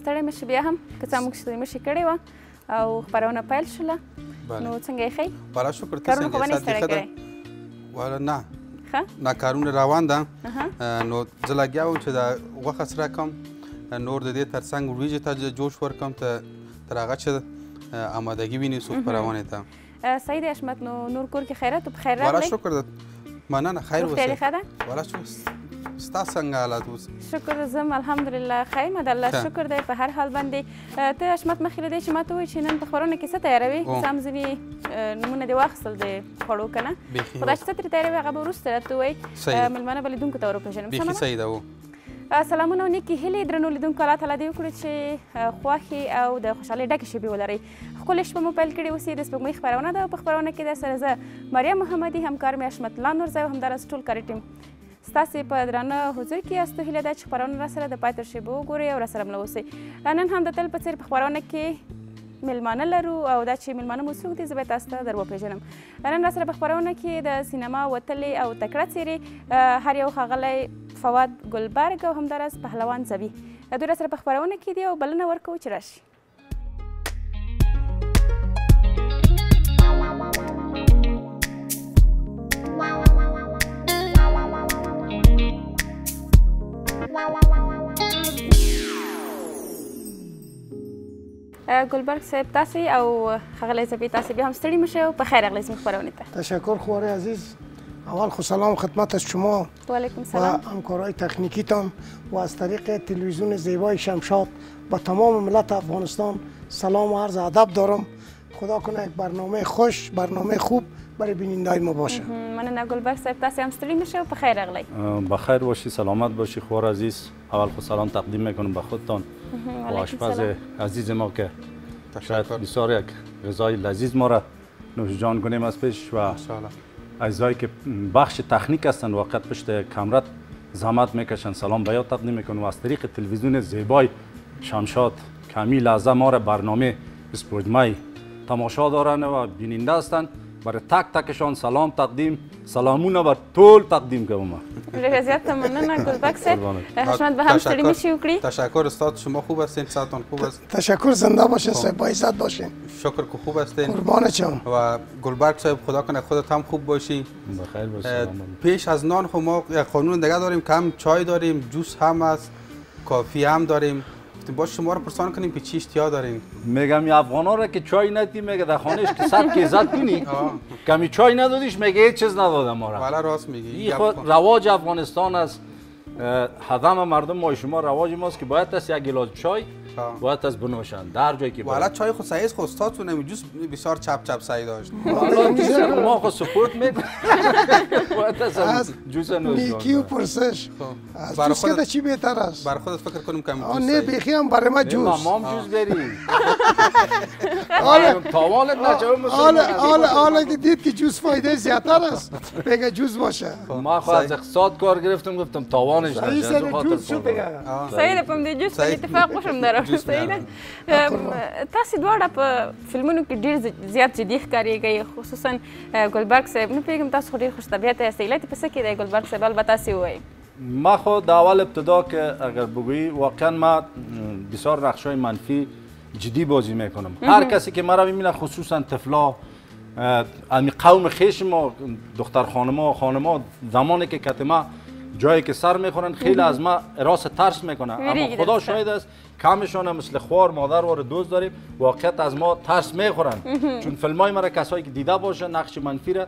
ستړی مشي بیا هم که څه موږ ستړي مشي کړې وه او خپرونه پیل شوله. نو څنګه یې ښی؟ بالا شکر ته څنګه ساعت ستړی کړی. والا نه. ښه؟ نه کارونه روان ده. نو زه لګیا وم چې دا غوښه سره کم. نور د دې ترڅنګ وریجې ته جوش ورکم ته تر هغه چې آمادګي ویني سو خپرونې ته. دی حشمت نو نور کور کې خیرات او په خیر والا راغلی شکر ده. مننه خیر ده؟ والا شکر ستا څنګه حالات اوس؟ شکر زم الحمدلله خیر مده الله ښه. شکر دی په هر حال باندې. ته حشمت مخکې له دې چې ما ته ووایې چې نن په خپرونه کې څه تیاروي. سم ځینې نومونه دې واخیستل د خوړو که نه؟ دا چې څه ترې تیاروي هغه به وروسته راته ووایي. مېلمانه به لیدونکو ته ور وپېژنم بیخي؟ صحیح ده سلامونه او نیکې هیلې درنو لیدونکو. الله تعالی دې وکړي چې اه، خوښې او د خوشحالۍ ډکې شېبې ولرئ. ښکلې شپه مو پیل کړې اوس یې د سپوږمۍ خپرونه ده. او په خپرونه کې در سره زه مریم محمدي همکار مې حشمت الله نورزی او همداراز ټول کاري ټیم ستاسې په درانه حضور کې یاستو هیله ده چې خپرونه را سره د پای تر شېبو وګورئ او را سره مله اوسئ نن هم د تل په څېر په خپرونه کې میلمانه لرو او دا چې میلمانه مو څوک دي زه به تاسو ته در وپېژنم نن را سره په خپرونه کې د سینما وتلې او تکړه څیرې اه، هر یو ښاغلی فواد ګلبرګ او همداراز پهلوان زوی دوی را سره په خپرونه کې دي او بلنه ورکوو چې راشي ګلبرګ صاحب تاسې او ښاغلی زوی تاسې بیا هم ستړي مشئ او په خیر راغلی زموږ خپرونې ته تشکر خواهر عزیز اول خو سلام خدمت از شما و سلام همکارای تکنیکیتان و از طریق تلویزیون زیبای شمشاد به تمام ملت افغانستان سلام و عرض ادب دارم خدا کنه یک برنامه خوش برنامه خوب برای بینندای ما باشه. مننه ګلبرګ صاحب تاسې هم ستړي مشئ او په خیر راغلی بخیر باشی سلامت باشی خواهر عزیز. اول خود سلام تقدیم می‌کنم به خودتان. و آشپز. عزیز ما که شاید بسیار یک غذای لذیذ ما را نوش جان کنیم از پیش و اجزایی که بخش تکنیک هستند واقعا پشت کمرت زحمت می‌کشن. سلام به یاد تقدیم می‌کنم. و از طریق تلویزیون زیبای شمشاد کمی لحظه ما را برنامه اسپوردمای تماشا دارن و بیننده هستند برای تک تکشان سلام تقدیم سلامونه بر طول تقدیم کوم زیاته مننه صاحب قربانت. حشمت به هم تشکر. مشي وکړي تشکر استاد شما خوب هستین ساعتان خوب است تشکر زنده باشین صاحب عزت باشین شکر که خوب هستین قربان چم و گلبرگ صاحب خدا کنه خودت هم خوب باشی بخیر باش اه، سلام پیش از نان خب ما یک قانون دیگه داریم کم چای داریم جوس هم هست کافی هم داریم گفتیم باش شما رو پرسان کنیم که چی اشتیا دارین میگم افغانا را که چای ندی میگه در خانهش که صد که عزت کنی. کمی چای ندادیش میگه هیچ چیز ندادم ما را والا راست میگی. خود رواج افغانستان است. هدم مردم ما شما رواج ماست که باید است یک گلاس چای. باید است بنوشند در جایی که والا باید. چای خود سعی است خود استاد تو نمی جوس بسیار چپ چپ سعی داشت. ما خود سپورت می‌کنیم. باید از جوس نیکی و پرسش. خب. از جوس که چی بهتر است؟ بر خودت فکر کنیم کم آه جوس نه. بیخی هم برای ما جوس. ما هم جوس بریم. حالا تاوانت نچه حالا حالا که دید که جوس فایده زیادتر است. بگه جوس باشه. ما خود از اقتصاد کار گرفتم گفتم تاوانش نشه از جوس صحیح. باندې اتفاق وشم دره تاسې دواړه په فلمونو کې ډېر ز- زیات جدي ښکارېږئ خصوصا ګلبرګ صاحب نه پوهېږم تاسو خو ډېر خوش طبیعته یاستئ علت څه کې دی ګلبرګ صاحب البته تاسې ووایئ ما خود در اول ابتدا که اگر بگویی واقعا ما بسیار نقش های منفی جدی بازی می‌کنم هر کسی که مرا می‌بینه خصوصا طفلا امی قوم خیش ما دختر خانما خانما زمانی که کتما جایی که سر می‌خورن خیلی از ما راس ترس می‌کنن. اما خدا. شاید است کمشان مثل خوار مادر وار دوست داریم. واقعیت از ما ترس می‌خورن. چون فیلم های مرا کسایی که دیده باشه نقش منفی را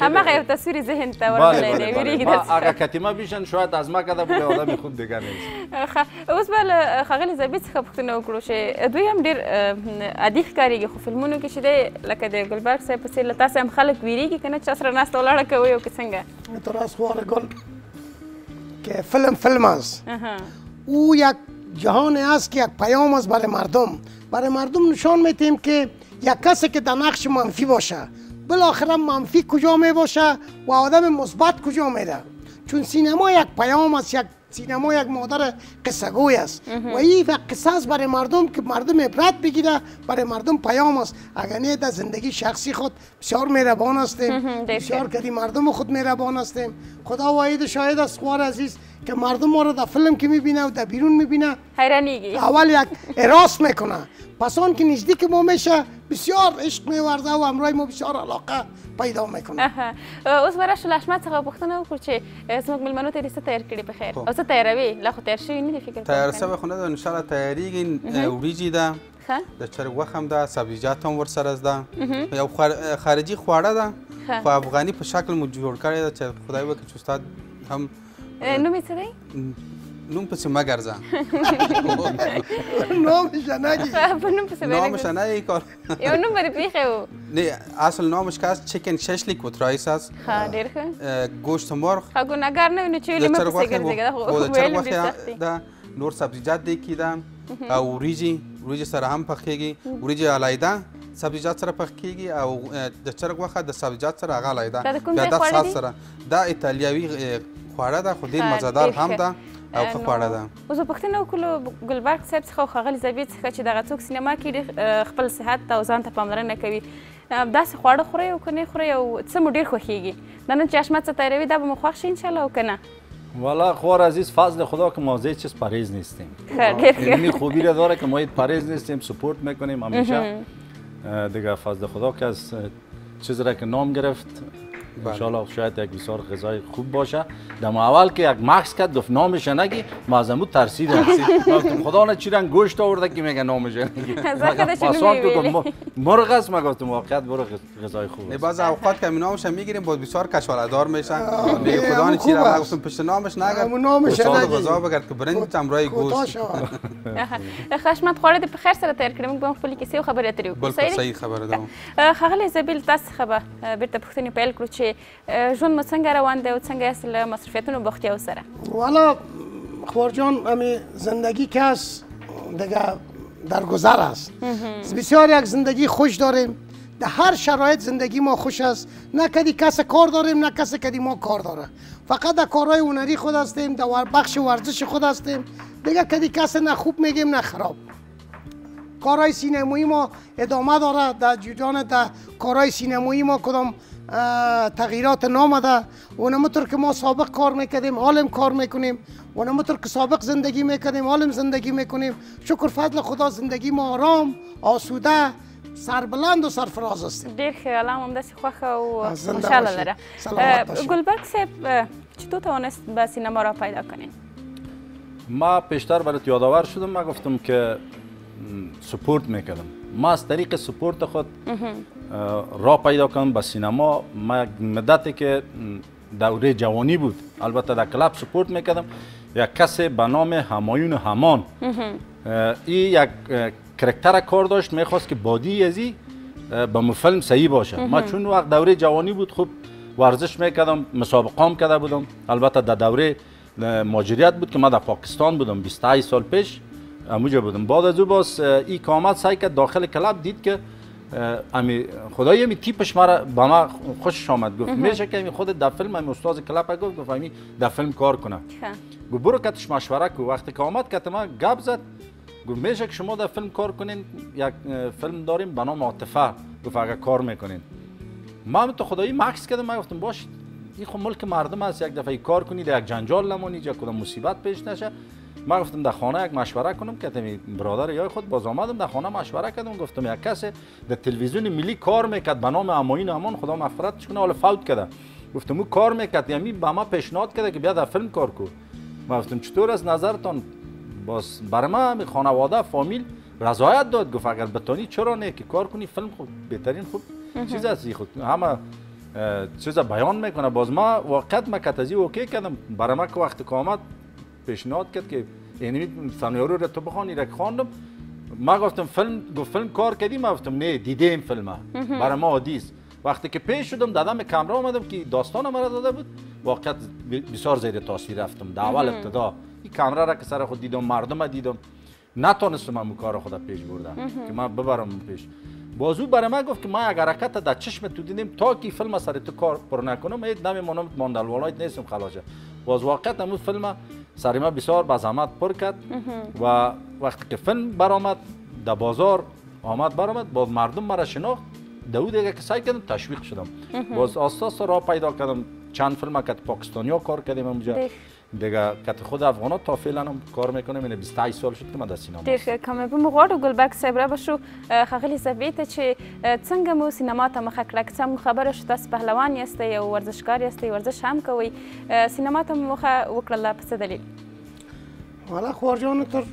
هماغه یو تصویر ذهن بله دی بله بله. ویریږي. اگر کتیمه بیشن شاید از ما کده بوده آدم خود دیگر نیست. ښه اوس به له ښاغلي زبید څخه پوښتنه وکړو چې دوی هم اه، عادي ښکارېږي خو فلمونو کې چې دی لکه د ګلبرګ صاحب په څېر له هم خلک ویریږي که نه چا سره ناسته ولاړه کوئ او که څنګه تو راست خوار گل. که فیلم فیلم است. او یک جهان است که یک پیام است برای مردم۔ برای مردم نشان میتیم که یک کسی که در نقش منفی باشه بالاخره منفی کجا می باشه و آدم مثبت کجا میره؟ چون سینما یک پیام است یک سینما یک مادر قصه گوی است و این قصه است برای مردم که مردم عبرت بگیره برای مردم پیام است. اگر نه در زندگی شخصی خود بسیار مهربان هستیم. بسیار کردی مردم خود مهربان هستیم. خدا واحد شاهد است خوار عزیز. که مردم ما رو در فیلم که می‌بینه و در بیرون می‌بینه حیرانیږي اول یک اراس می‌کنه. پس آن که نزدیک ما میشه بسیار عشق میورزه و همراه ما بسیار علاقه پیدا می‌کنه. اوس راشو له احمد څخه پوښتنه وکړو چې زموږ میلمنو ته دې څه تیار کړي په خیر؟ خب. او څه تیاروي؟ لا خو تیار شوي نه دي فکر تیار سوی نه؟ خونه ده ان شاء الله تیاریږي وریجې ده. د چرګ هم ده سبزیجات هم ورسره ده یو خار- خارجي خواړه ده. خو افغاني په شکل مو جوړ کړی ده چې خدای وکړي چې استاد هم نوم یې څه دی نوم پسې مه ګرځه نوم شناجي په نوم پسې نوم شناجي کار یو نوم باندې پیخه و نه اصل نامش کاس چیکن ششلیک و ترایس اس ها ډیر ښه گوشت مرغ ها ګونګار نه نو چولی مې پسې ګرځي خو د چرګ دا نور سبزیجات دی کیدا او ریجی ریجی سره هم پخېږي ریجی علایده سبزیجات سره پخ کیږي او د چرګ وخه د سبزیجات سره هغه لایدا بیا د ساس سره دا ایتالیوي خواړه ده خو ډېر ډېر هم. ده او ښه خواړه ده. اوس به پوښتنه وکړو ګلبرګ صاحب څخه او ښاغلي زبید څخه چې دغه څوک سینما کې خپل صحت او ځان ته پاملرنه کوي داسې خواړه خورئ او که نه خورئ او څه مو ډېر خوښیږي. دا نن چې اشمت څه تیاروي دا به مو خوښ شي انشاءالله او که نه. والا خوار عزیز فضل خدا که ما از هیچ چیز پریز نیستیم. این خوبی را داره که ما هیچ پریز نیستیم سپورت میکنیم همیشه. دیگه فضل خدا که از چیز را که نام گرفت. انشالله شاید یک بسیار غذای خوب باشه. دم اول که یک مکس کرد گفت نامش نگی. ما از امو ترسیدم ما گفتم خدا نه چی رنگ گوشت آورده که میگه نامش نگی. پاسان. گفت مرغ است ما گفتم واقعیت برو غذ- غذای خوب نه است. بعض اوقات که نامش هم می‌گیریم باز بسیار کشوالدار میشن. نه، نه خدا نه چی است. گفتم پشت نامش نگر همون نامش نگی. غذا بگرد که برنج کوتاه گوشت. خواړه دې په خیر سره خپلې کیسې او خبرې اترې وکړو بالکل صحیح؟ خبره ده اه، ښاغلی زبیل تاسو څخه به اه، بیرته پوښتنې پیل کړو چې اه، ژوند مو څنګه روان دی او څنګه یاست له مصروفیتونو بوختیاو سره؟ والا خوار جان امی زندگی که است دیگه در گذر است. بسیار یک زندگی خوش داریم. در هر شرایط زندگی ما خوش است. نه کدی کس کار داریم نه کس کدی ما کار داره. فقط در کارهای هنری خود هستیم در بخش ورزش خود هستیم. دیگه کدی کس نه خوب میگیم نه خراب. کارهای سینمایی ما ادامه داره. در جریان در کارهای سینمایی ما کدام تغییرات نامده و نمطور که ما سابق کار می‌کردیم حالم کار می‌کنیم و نمطور که سابق زندگی می‌کردیم حالم زندگی می‌کنیم. شکر فضل خدا زندگی ما آرام آسوده سربلند و سرفراز هستیم. ډېر ښه الله مو همداسې خوښه خوشحاله باشید. لره. گلبرگ صاحب چطور توانست به سینما را پیدا کنین ما پیشتر برات یادآور شدم ما گفتم که سپورت می‌کردم. ما از طریق سپورت خود راه پیدا کردم به سینما. ما مدتی که دوره جوانی بود البته در club sport می‌کردم. یک کسی به نام همایون همان. این یک character کار داشت می‌خواست که بادی ازی به مو فیلم صحیح باشه. ما چون وقت دوره جوانی بود خوب ورزش می‌کردم مسابقام کرده بودم. البته در دوره اه، مهاجریت بود که ما در پاکستان بودم 28 سال پیش. اموجه بودم. بعد از او باز که آمد سعی کرد داخل کلاب دید که امی خدایی می تیپش مرا به ما خوشش آمد. گفت میشه که خود در فیلم امی استاد کلاب گفت. گفت امی در فیلم کار کنه. گفت برو کتش مشوره کو. وقتی که آمد کت ما گپ زد. گفت میشه که شما در فیلم کار کنین. یک فیلم داریم به نام عاطفه. گفت اگر کار می‌کنین. ما هم تو خدایی مکس کردم من گفتم باش. این خب ملک مردم است. یک دفعه کار کنید یک جنجال نمانید یا کدام مصیبت پیش نشه. من گفتم در خانه یک مشوره کنم که تمی برادر یای خود باز آمدم در خانه مشوره کردم گفتم یک کسی در تلویزیون ملی کار می‌کرد به نام اماین امان خدا مغفرتش کنه حالا فوت کرده. گفتم او کار می‌کرد یعنی به ما پیشنهاد کرده که بیا در فیلم کار کن. ما گفتم چطور از نظرتان؟ باز برای ما خانواده فامیل رضایت داد گفت اگر بتانی چرا نه که کار کنی؟ فیلم خوب بهترین خوب چیز این خود همه چیز بیان می‌کنه. باز ما واقعیت ما کتازی اوکی کردم. برای ما که وقت که آمد پیشنهاد کرد که یعنی سناریو رو تو بخوانی را که خواندم. ما گفتم فیلم گفت فیلم کار کردی ما گفتم نه دیدیم فیلم. برای ما عادی وقتی که پیش شدم دادم کامرا آمدم که داستان مرا داده بود. واقعیت بسیار زیر تاثیر رفتم. در اول ابتدا. این کامرا را که سر خود دیدم مردم را دیدم. نتونستم هم کار خود پیش بردم. که من ببرم پیش. بازو برای من گفت که ما اگر حرکت در چشم تو دیدیم تا کی فیلم سر تو کار پر نکنم اید نمیمونم ماندل ولایت نیستم خلاصه. باز واقعیت همون فیلم سر ما بسیار با زحمت پر کرد و وقتی که فیلم برآمد در بازار آمد برآمد باز مردم مرا شناخت. دو دیگه که سعی کردم تشویق شدم. باز آستا راه پیدا کردم. چند فیلم که پاکستانیا کار کردیم اونجا. دیگه کت خود افغانا تا فعلا هم کار می‌کنم این 28 سال شد که من در سینما ډیر کومه به مغواړو ګلبک صاحب را بشو خغلی زوی ته چې څنګه مو سینما ته مخه کړه که څه خبره شو تاسو پهلوان یاستئ او ورزشکار یاستئ ورزش هم کوئ سینما ته مخه وکړله په څه دلیل حالا خوارجان طور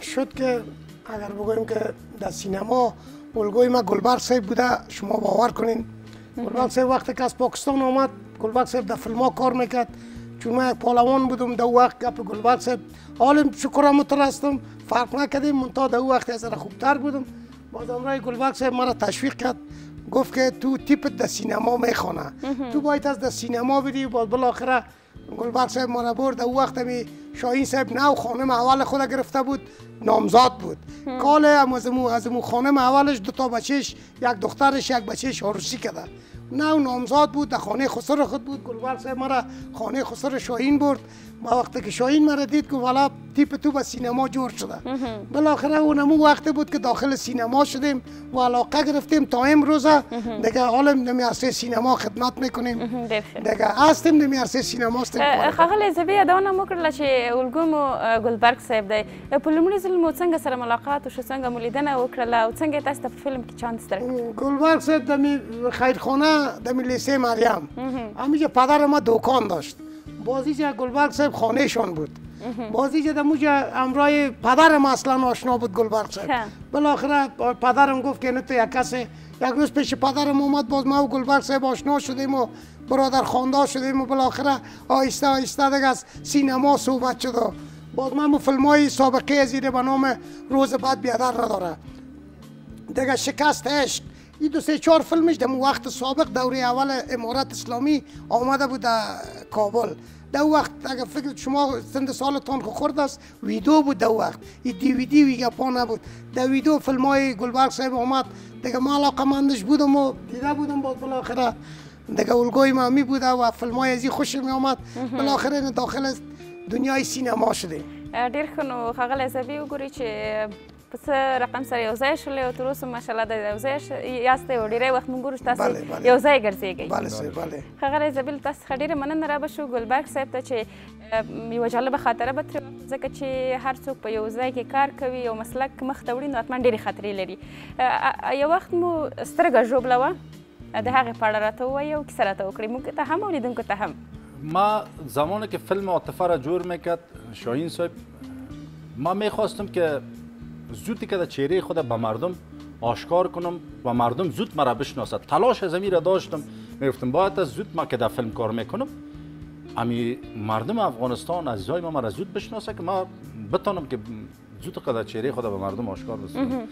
شد که اگر بگویم که در سینما الگوی ما گلبرگ صاحب بوده شما باور کنین گلبرگ صاحب وقتی که از پاکستان آمد گلبرگ صاحب در فیلم ها کار می‌کرد چون من یک پالوان بودم در وقت گپ گلبرگ صاحب حال شکر متر هستم. فرق نکردیم منتها در وقت از خوبتر بودم. باز امرای گلبرگ صاحب مرا تشویق کرد. گفت که تو تیپت در سینما می‌خوانه. تو باید از در سینما بدی باز بالاخره گلبرگ صاحب ما برد. او وقت می شاهین صاحب نو خانم اول خود گرفته بود. نامزاد بود. کال از مو از مو خانم اولش دو تا بچهش یک دخترش یک بچهش عروسی کرده. نو نامزاد بود در خانه خسر خود بود. گلبرگ صاحب مرا خانه خسر شاهین برد. ما وقتی که شاهین مرا دید گفت والا تیپ تو به سینما جور شده. بالاخره اونمو وقت بود که داخل سینما شدیم و علاقه گرفتیم تا امروز دیگه حالا نمی عرصه سینما خدمت می‌کنیم. دیگه هستیم نمی عرصه سینما هستیم. خغل زبی یادونه مو کړل چې الګو مو ګلبرګ صاحب دی. په لومړي ځل مو څنګه سره ملاقات وشو څنګه مو لیدنه وکړله او څنګه تاسو ته په فلم کې چانس درکړ گلبرگ صاحب دمی خیرخانه دمی لیسه مریم. همیشه پدر ما دکان داشت. بازیجا گلبرگ صاحب خانهشان بود. بازیجا در موجه امرای پدرم اصلا آشنا بود گلبرگ صاحب. بالاخره پدرم گفت که نه تو یک کسی یک روز پیش پدرم اومد باز ما و گلبرگ صاحب آشنا شدیم و برادر خانده شدیم و بالاخره آهسته آهسته دیگه از سینما صحبت شد و باز من فیلم های سابقه از به نام روز بعد بیادر نداره دیگه شکست عشق این دو سه چهار فیلمش در وقت سابق دوره اول امارت اسلامی آمده بود در کابل. در وقت اگر فکر شما سند سالتان خورد است ویدیو بود در وقت. این دیویدی ویگا پا نبود. در ویدیو فیلم های گلبرگ صاحب آمد. دیگه ما علاقه مندش بودم و دیده بودم باز بالاخره. دیگه الگوی ما می بوده و فیلم های ازی خوش می آمد. بالاخره داخل دنیای سینما شده. ډیر ښه نو ښاغلی زبي وګورئ چې په رقم سره یو ځای شولې او تر اوسه ماشاءالله د یو ځای یاستئ او ډېری وخت موږ چې تاسو یو ځای ګرځېږئ ښاغلی زبیل تاسو څخه ډېره مننه را به شو ګلبرګ صاحب ته چې یوه جالبه خاطره به ترې ځکه چې هر څوک په یو ځای کې کار کوي او مسلک مخ ته وړي نو حتما ډېرې خاطرې لري یو وخت مو سترګه ژوبله وه د هغې په اړه راته ووایي او کیسه راته وکړي موږ ته هم او لیدونکو ته هم ما زمانی که فیلم عاطفه را جور میکرد شاهین صاحب ما میخواستم که زودی که در چهره خود به مردم آشکار کنم و مردم زود مرا بشناسد. تلاش از را داشتم. می‌گفتم باید از زود ما که در فیلم کار می‌کنم. امی مردم افغانستان عزیزای ما مرا زود بشناسه که ما بتانم که زود قدر چهره خود به مردم آشکار بسازم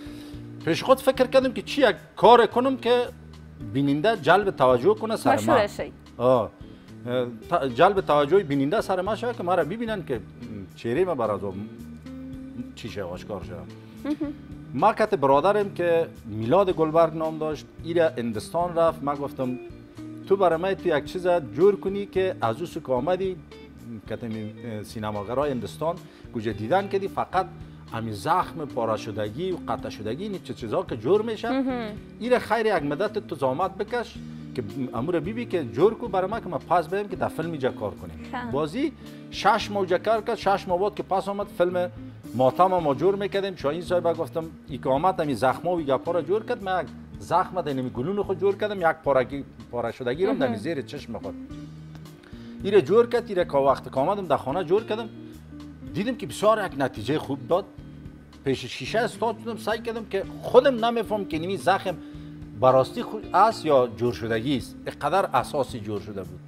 پیش خود فکر کردم که چی یک کار کنم که بیننده جلب توجه کنه سر ما. جلب توجه بیننده سر ما شود که ما را ببینن که چهره ما برای چی شه آشکار شد ما کت برادرم که میلاد گلبرگ نام داشت ایره اندستان رفت ما گفتم تو برای من تو یک چیز جور کنی که از او که آمدی کتم سینماگرا اندستان گوجه دیدن کردی فقط امی زخم پاره شدگی و قطع شدگی این چه چیزا که جور میشه ایره خیر یک مدت تو زامت بکش که امور بیبی که جور کو برای ما که ما پاس بیم که در فیلم اینجا کار کنیم بازی شش ماه کار کرد شش ماه که پاس آمد فیلم ماتم ما جور می‌کردیم. شاهین صاحب گفتم اقامت همی زخما و گپا را جور کرد. من یک زخم در نمی گلون خود جور کردم. یک پارگی پاره شدگی رو در زیر چشم خود. ایره جور کرد ایره که وقت که آمدم در خانه جور کردم. دیدم که بسیار یک نتیجه خوب داد. پیش شیشه استاد شدم سعی کردم که خودم نمیفهم که نمی زخم براستی خود است یا جور شدگی است. قدر اساسی جور شده بود.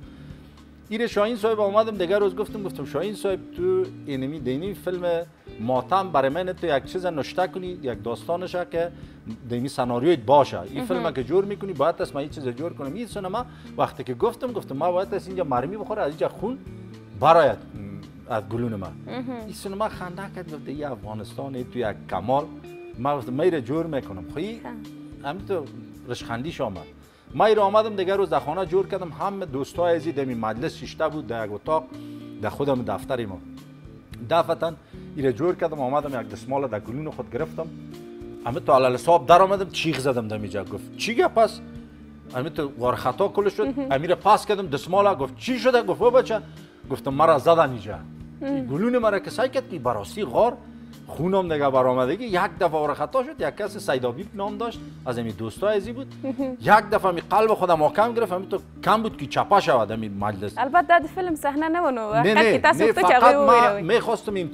ایره شاهین صاحب آمدم دیگر روز گفتم گفتم شاهین صاحب تو اینمی دینی فیلم ماتم برای من تو یک چیز نشته کنی یک داستانش که دیمی سناریویت باشه. این فیلم که جور می‌کنی باید است ما این چیز جور کنم. این سینما وقتی که گفتم گفتم ما باید است اینجا مرمی بخوره از اینجا خون برایت از گلون ما این سینما خنده کرد گفت ای افغانستان تو یک کمال. ما گفتم میره جور می‌کنم. خیلی همین تو رشخندیش آمد. ما ایره آمدم دیگر روز در خانه جور کردم. همه دوستای ازی دمی مجلس شیشته بود در یک اتاق در خودم دفتر ما دفتا ایره جور کردم آمدم یک دستمال در گلون خود گرفتم. اما تو علال حساب در آمدم چیخ زدم در میجا گفت چی گپ پس اما تو وار خطا کل شد. امیر پاس کردم دستمال گفت چی شده؟ گفت بچه. گفتم مرا زدن اینجا. گلون مرا که سعی کرد که براستی غار خونم دیگه برآمدگی یک دفعه آره خطا شد یک کس سیدابی نام داشت از این دوستای ازی بود. یک دفعه می قلب خودم محکم گرفت همین تو کم بود که چپا شود این مجلس. البته د فیلم صحنه نه ونو نه نه نه فقط ما می‌خواستم بروی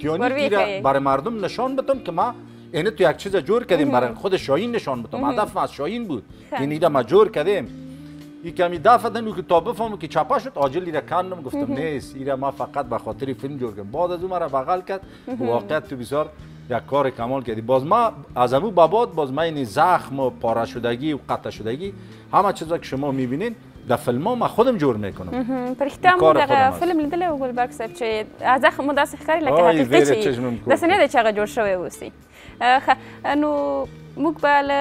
تیره که- برای مردم نشان بدم که ما اینه تو یک چیز جور کردیم برای خود شاهین نشان بدم. هدف ما از شاهین بود. این ایده ما جور کردیم. این کمی دفعه دنو که تا بفهمم که چپا شد عاجل ایره کندم گفتم نیست. ایره ما فقط به خاطر فیلم جور کردم بعد از اون مرا بغل کرد. واقعیت تو بسیار یک کار کمال کردی باز ما از امو باباد باز ما این زخم و پاره شدگی و قطع شدگی همه چیزا که شما می‌بینین در فیلم ها ما خودم جور می‌کنم. پر اختیار مو کار خودم دغه. فیلم لیدلی و ګلبرګ صاحب چې ازخ مو داسې ښکاري لکه چشمم کوږ داسې نه هغه جوړ شوی ښه نو موږ به له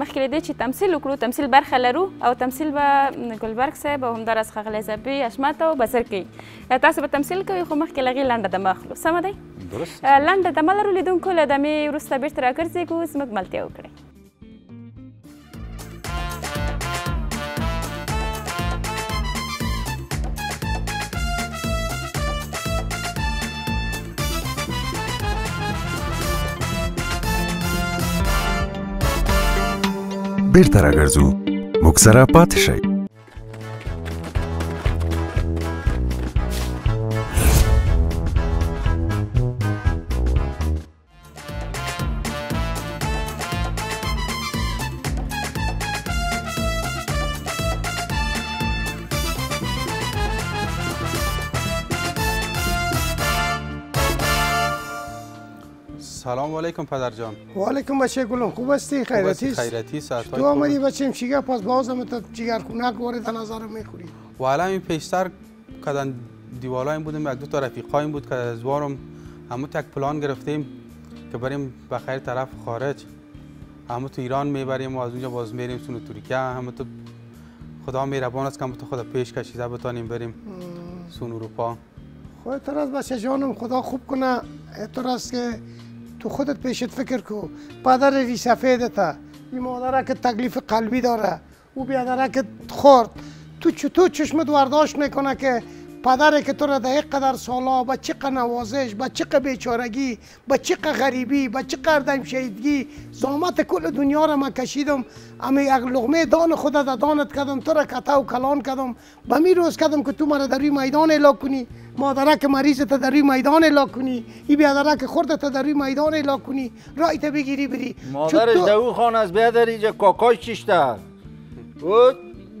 مخکې له دې چې تمثیل وکړو تمثیل برخه لرو او تمثیل به ګلبرګ صاحب او همداراز ښاغلی زبي اشمت او بصر کوي تاسو به تمثیل کوئ خو مخکې له هغې لنډه دمه اخلو. سمه دی؟ درست. لنډه دمه لرو لیدونکو له دمې وروسته بېرته راګرځېږو زموږ ملتیا وکړئ بیرته راګرځو موږ سره پاتې شئ علیکم پدر جان. وعلیکم بچه گلم. خوب هستی؟ خیراتی خیراتی ساعت تو آمدی بچه امشیگه پس بازم تا جگرخونک وارد نظر می‌خوری. و الان این پیشتر کدن دیوالایم بودیم یک دو تا رفیقایم بود که از وارم همو تک پلان گرفتیم که بریم به خیر طرف خارج. همو تو ایران می‌بریم و از اونجا باز میریم سونو ترکیه. همو تو خدا مهربان است که همو تو خدا پیش کشیده بتانیم بریم سون اروپا. خودت از بچه جانم خدا خوب کنه. است که تو خودت پیشت فکر کو. پدر ری سفیدته این مادره که تکلیف قلبی داره. او بیادره که خورد. تو چطور چشمت ورداشت می‌کنه که پدری که تو را در قدر سالا با چقدر نوازش با چقدر بیچارگی با چقدر غریبی با چقدر دم شهیدگی زامت کل دنیا را من کشیدم. اما یک لغمه دان خود در دانت کردم تو را کتا و کلان کردم. به می روز کردم که تو مرا در میدان اعلا کنی. مادره که مریض تا در روی میدان اعلا کنی. این بیادره که خورد تا در روی میدان اعلا کنی. رایت بگیری بری. مادرش چطور- دو خان از بیادر اینجا کاکاش چیشتر.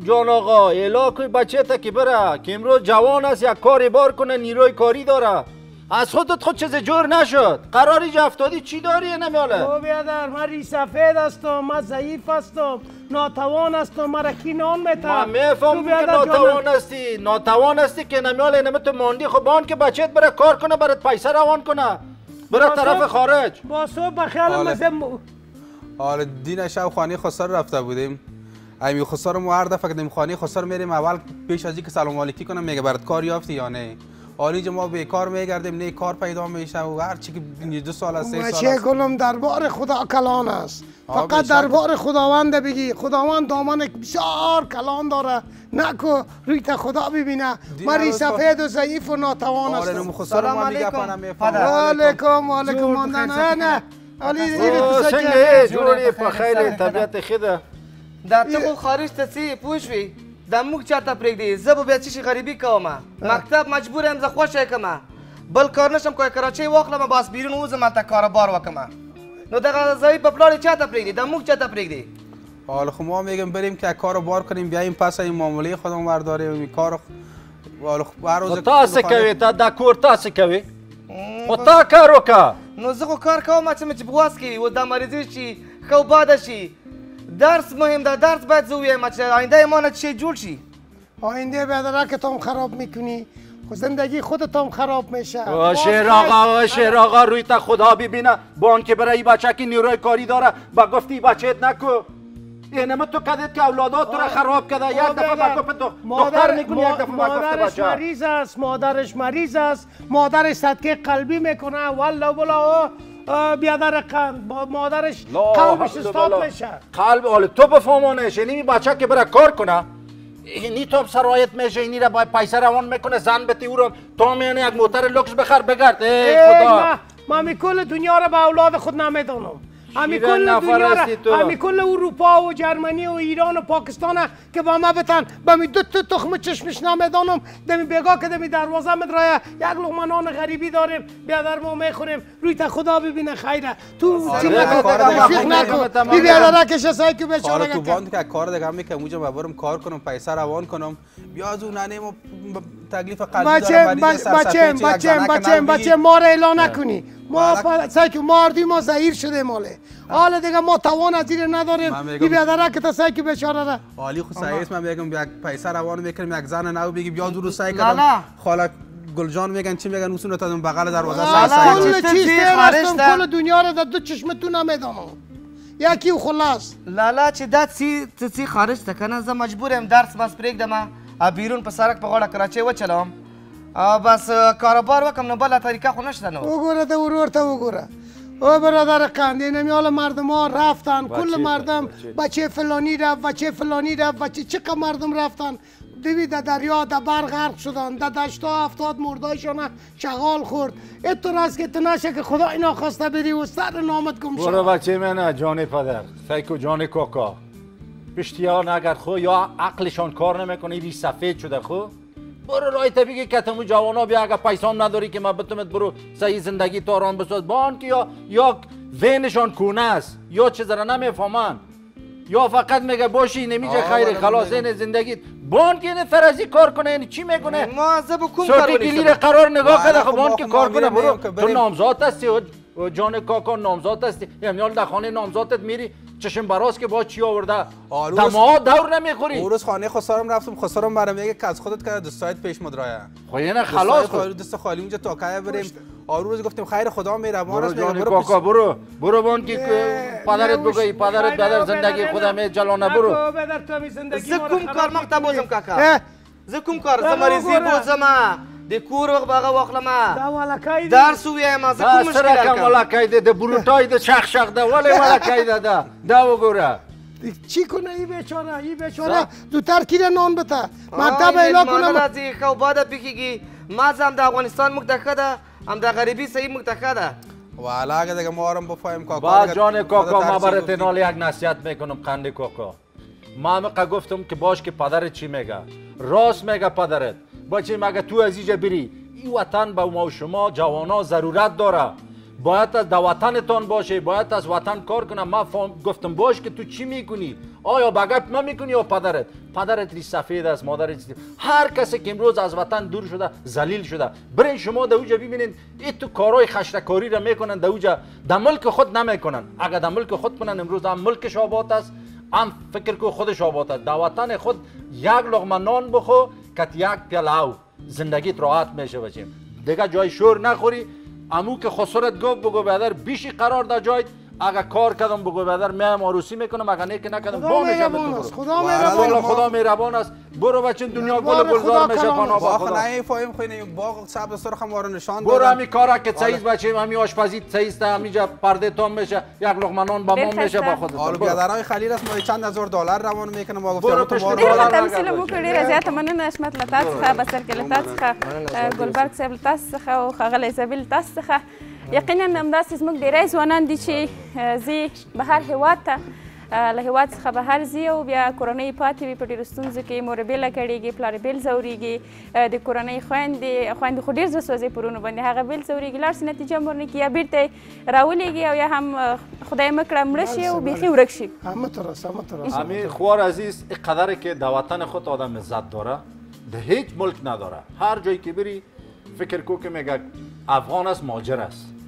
جان آقا الا کوی بچه تا که بره. که امروز جوان است یک کاری بار کنه نیروی کاری داره. از خودت خود چیز جور نشد. قراری جا افتادی چی داری نمیاله؟ او بیادر من ری سفید هستم من ضعیف هستم. ناتوان هستم مرا کی نان میتم ما میفهم که ناتوان هستی. ناتوان هستی که نمیاله اینمه تو ماندی. خب آن که بچت بره کار کنه برات پیسه روان کنه. بره طرف خارج. با صبح بخیال حالا. مزم حالا دین شب خانه خسر رفته بودیم. امی خسر ما هر دفعه که دیم خانه خسر میریم اول پیش از اینکه سلام علیکی کنم میگه برات کار یافتی یا نه؟ اینجا ما به کار میگردیم نه کار پیدا میشه و هر چی که دو سال است سه سال است گلم دربار خدا کلان است. فقط. دربار خداوند بگی. خداوند دامن بسیار کلان داره. نکو روی تا خدا ببینه. دین من ری روز با- سفید و ضعیف و ناتوان آره خسر سلام علیکم. علیکم علیکم نه نه. علی دیگه تو سکه جوری په خیلی. طبیعت خیده دا ته خو خارج ته څه پوه شوې دا موږ چاته پرېږدي زه به بیا څه شي غریبي کوم مکتب مجبور یم زه خوښه کوم بل کار نشم کوی کراچۍ واخلم بس بیرون وځم هلته کاروبار وکړم نو دغه په پلار چاته پرېږدي دا موږ چاته پرېږدي حالا خب ما میگیم بریم که کارو بار کنیم بیایم پس این معامله خودمون برداریم خ- حالا خب هر روز تا څه کوې تا دا کور تا څه کوې خو تا کار وکړه نو زه خو کار کوم چې مې چې په واس کې اوس دا مریضي شي ښه و باده شي درس مهم ده درس باید زه ووایم چې آینده ما نه چی جوړ شي آینده بیادره که تام خراب می‌کنی خود زندگی خودت هم خراب میشه او باز شیر خواست- آقا او شیر آقا روی تا خدا ببینه بان که برای بچه که نیروی کاری داره با گفتی بچهت نکو اینمه تو کدید که اولادات تو را خراب کرده یک دفعه با گفت تو دختر می‌کنی یک دفعه با بچه مریض است مادرش مریض است مادرش صدقه قلبی می‌کنه والا بلا بیادر قند با مادرش قلبش استاد. میشه قلب حال تو بفهمانش یعنی بچه که بره کار کنه؟ اینی تو سرایت میشه اینی را با پیسه روان می‌کنه زن بتی او رو تو میانی یک موتر لوکس بخر بگرد. ای ای، خدا. ما ما می کل دنیا را به اولاد خود نمی‌دانم. همی کل دنیا هستی تو. را. همی کل اروپا و جرمنی و ایران و پاکستان که با ما بتن. با می دو تا تخم چشمش نمی‌دانم دمی بگاه که دمی دروازه مدرایه یک لقمه نان غریبی داریم. بیا در ما می‌خوریم روی تا خدا ببینه خیره. تو آره، چی نکن؟ تمام. بی بیادره کشه سای که کار بیچاره تو که باند که کار دیگه می‌کنم اونجا ما برم کار کنم پیسه روان کنم. بیا از اون ننه ما تکلیف قلبی بچه دارم. بچه بچه بچه نبی. بچه ما را اعلان نکنی. ما سعی که ماردی ما زهیر شده ماله حالا دیگه ما توان از این نداریم بی بیادره که تا سعی که بیچاره را عالی خود سعی است من میگم یک پیسه روان میکنم یک زن نو بگی بیا دور سعی. کردم خاله گلجان میگن چی میگن اصول تا بغل دروازه سعی کل سعی چی- چیز هستم؟ کل دنیا را در دو چشم تو نمیدانم یکی و خلاص لالا چې دا سی سی خارج ته کنه زه مجبور یم درس بس پرېږدم ا بیرون په سړک په غاړه کراچۍ وچلوم بس کاروبار وکم نو بله طریقه خو نشته نو. وګوره ته ورور ته وګوره. او برادر قندی نمیال مردم ها رفتن کل مردم بچه. فلانی رفت بچه فلانی رفت بچه چقدر مردم رفتن. دوی در دریا در بر غرق شدن. در دشتا افتاد مردایشان شغال خورد. اینطور است که تو نشه که خدا اینا خواسته بری و سر نامت گم برو شد بچه من جان پدر. سیکو جان کوکا پشتیان اگر خو یا عقلشان کار نمی‌کنه ری سفید شده خو. برو رای بگی که تمو جوانا بیا اگر پیسه هم نداری که ما بتومت برو صحیح زندگی تو آرام بساز. بان که یا یا ذهنشان کونه است یا چیز را نمی‌فهمن یا فقط میگه باشی نمیشه آه، خیر برم خلاص. این زندگی بان که این فرضی کار کنه یعنی چی می‌کنه؟ به کوم کار ونیسم قرار نگاه کرده خب خب اون ما که خب کار کنه برو. تو. نامزاد هستی جان کاکا نامزاد هستی. یعنی حال در خانه نامزادت میری. چشم براز که با چی آورده؟ آلو دماها دور نمی‌خوری. روز خانه خسارم رفتم خسارم برام میگه که از خودت که دستایت پیش مدرایه خب اینه خلاص خلاص خود دست خالی اونجا تا که بریم. آن روز گفتیم خیر خدا مهربان برو است برو کاکا پیش- برو. برو بان که پدرت بگوی پدرت بدر زندگی خودم. جلانه برو. بدر تو زندگی خراب کار. بوزم کاکا. کوم کار وګوره. بوزم د کور وخت باغه واخلم دا ولکای دی درس ویایم زه کوم مشکل کوم ولکای دی د بروتای د شخ شخ ده ولې ولکای ده دا. دا وګوره چی کنه ای بیچاره ای بیچاره دوتر کیره نان بته مکتب اعلا کنه از خو بعد بکیگی مزم د افغانستان مکتخه ده هم د غریبی صحیح مکتخه ده و علاقه دیگه ما هم بفهمیم کاکا. با جان کاکا ما برات نال یک نصیحت میکنم قندی کاکا. ما مقا گفتم که باش که پدر چی میگه؟ راست میگه پدرت. بچه مگه تو از اینجا بری؟ این وطن به ما و شما جوانا ضرورت داره. باید از وطنتان باشه باید از وطن کار کنم. ما گفتم باش که تو چی می‌کنی؟ آیا بگت ما می‌کنی یا پدرت؟ پدرت ری سفید است مادرت ری- هر کسی که امروز از وطن دور شده ذلیل شده. برین شما در اوجا ببینین. این تو کارهای خشتکاری را می‌کنن در اوجا در ملک خود نمی‌کنن. اگر در ملک خود کنن امروز هم ملکش آباد است. هم فکر کو خودش آباد است. در وطن خود یک لقمه نان بخو که یک پیاله زندگیت راحت میشه بچیم. دیگه جای شور نخوری. امو که خسرت گفت بگو بدر بیشی قرار در جایت اگر کار کردم بگو بدر میام عروسی می‌کنم اگر نیک نکردم خدا با میشم خدا مهربان والا است. خدا مهربان است برو بچین دنیا گل گلزار خدا میشه است. با خدا نه فاهم خواهیم باغ سبز سرخ ما رو نشان برو دادن. همی کارا که سعیز بچه همی آشپزی سعیز همینجا پرده تام میشه یک لقمه نان با ما میشه با آلو برو. بیادرهای خلیل است ما چند هزار دلار روان می‌کنم ما برو گفتم تو پشت ما ډېر رو دلار ښه تمثیل. مو کړی مننه حشمت له تاسو څخه بسرکې له تاسو څخه ګلبرګ صاحب او ښاغلی زبیل له تاسو څخه یقینا همداسې زموږ ډېری ځوانان دي چې ځي بهر هیواد ته له هیواد څخه بهر ځي او بیا کورنۍ پاتې وي په ډېرو ستونزو کې مور بیله کړېږي پلار بیل ځورېږي د کورنۍ خویندې خویندې خو ډېر زړه سوځي پرونو باندې هغه بیل ځورېږي لاړ شي نتیجه هم ورنه کړي یا بېرته یې راولېږي او یا هم خدای مه کړه مړه شي او بیخي ورک شي. همه ترس همه ترس امی خوار عزیز این قدر که در وطن خود آدم عزت داره در هیچ ملک نداره. هر جایی که بری فکر کو که میگه افغان است ماجر است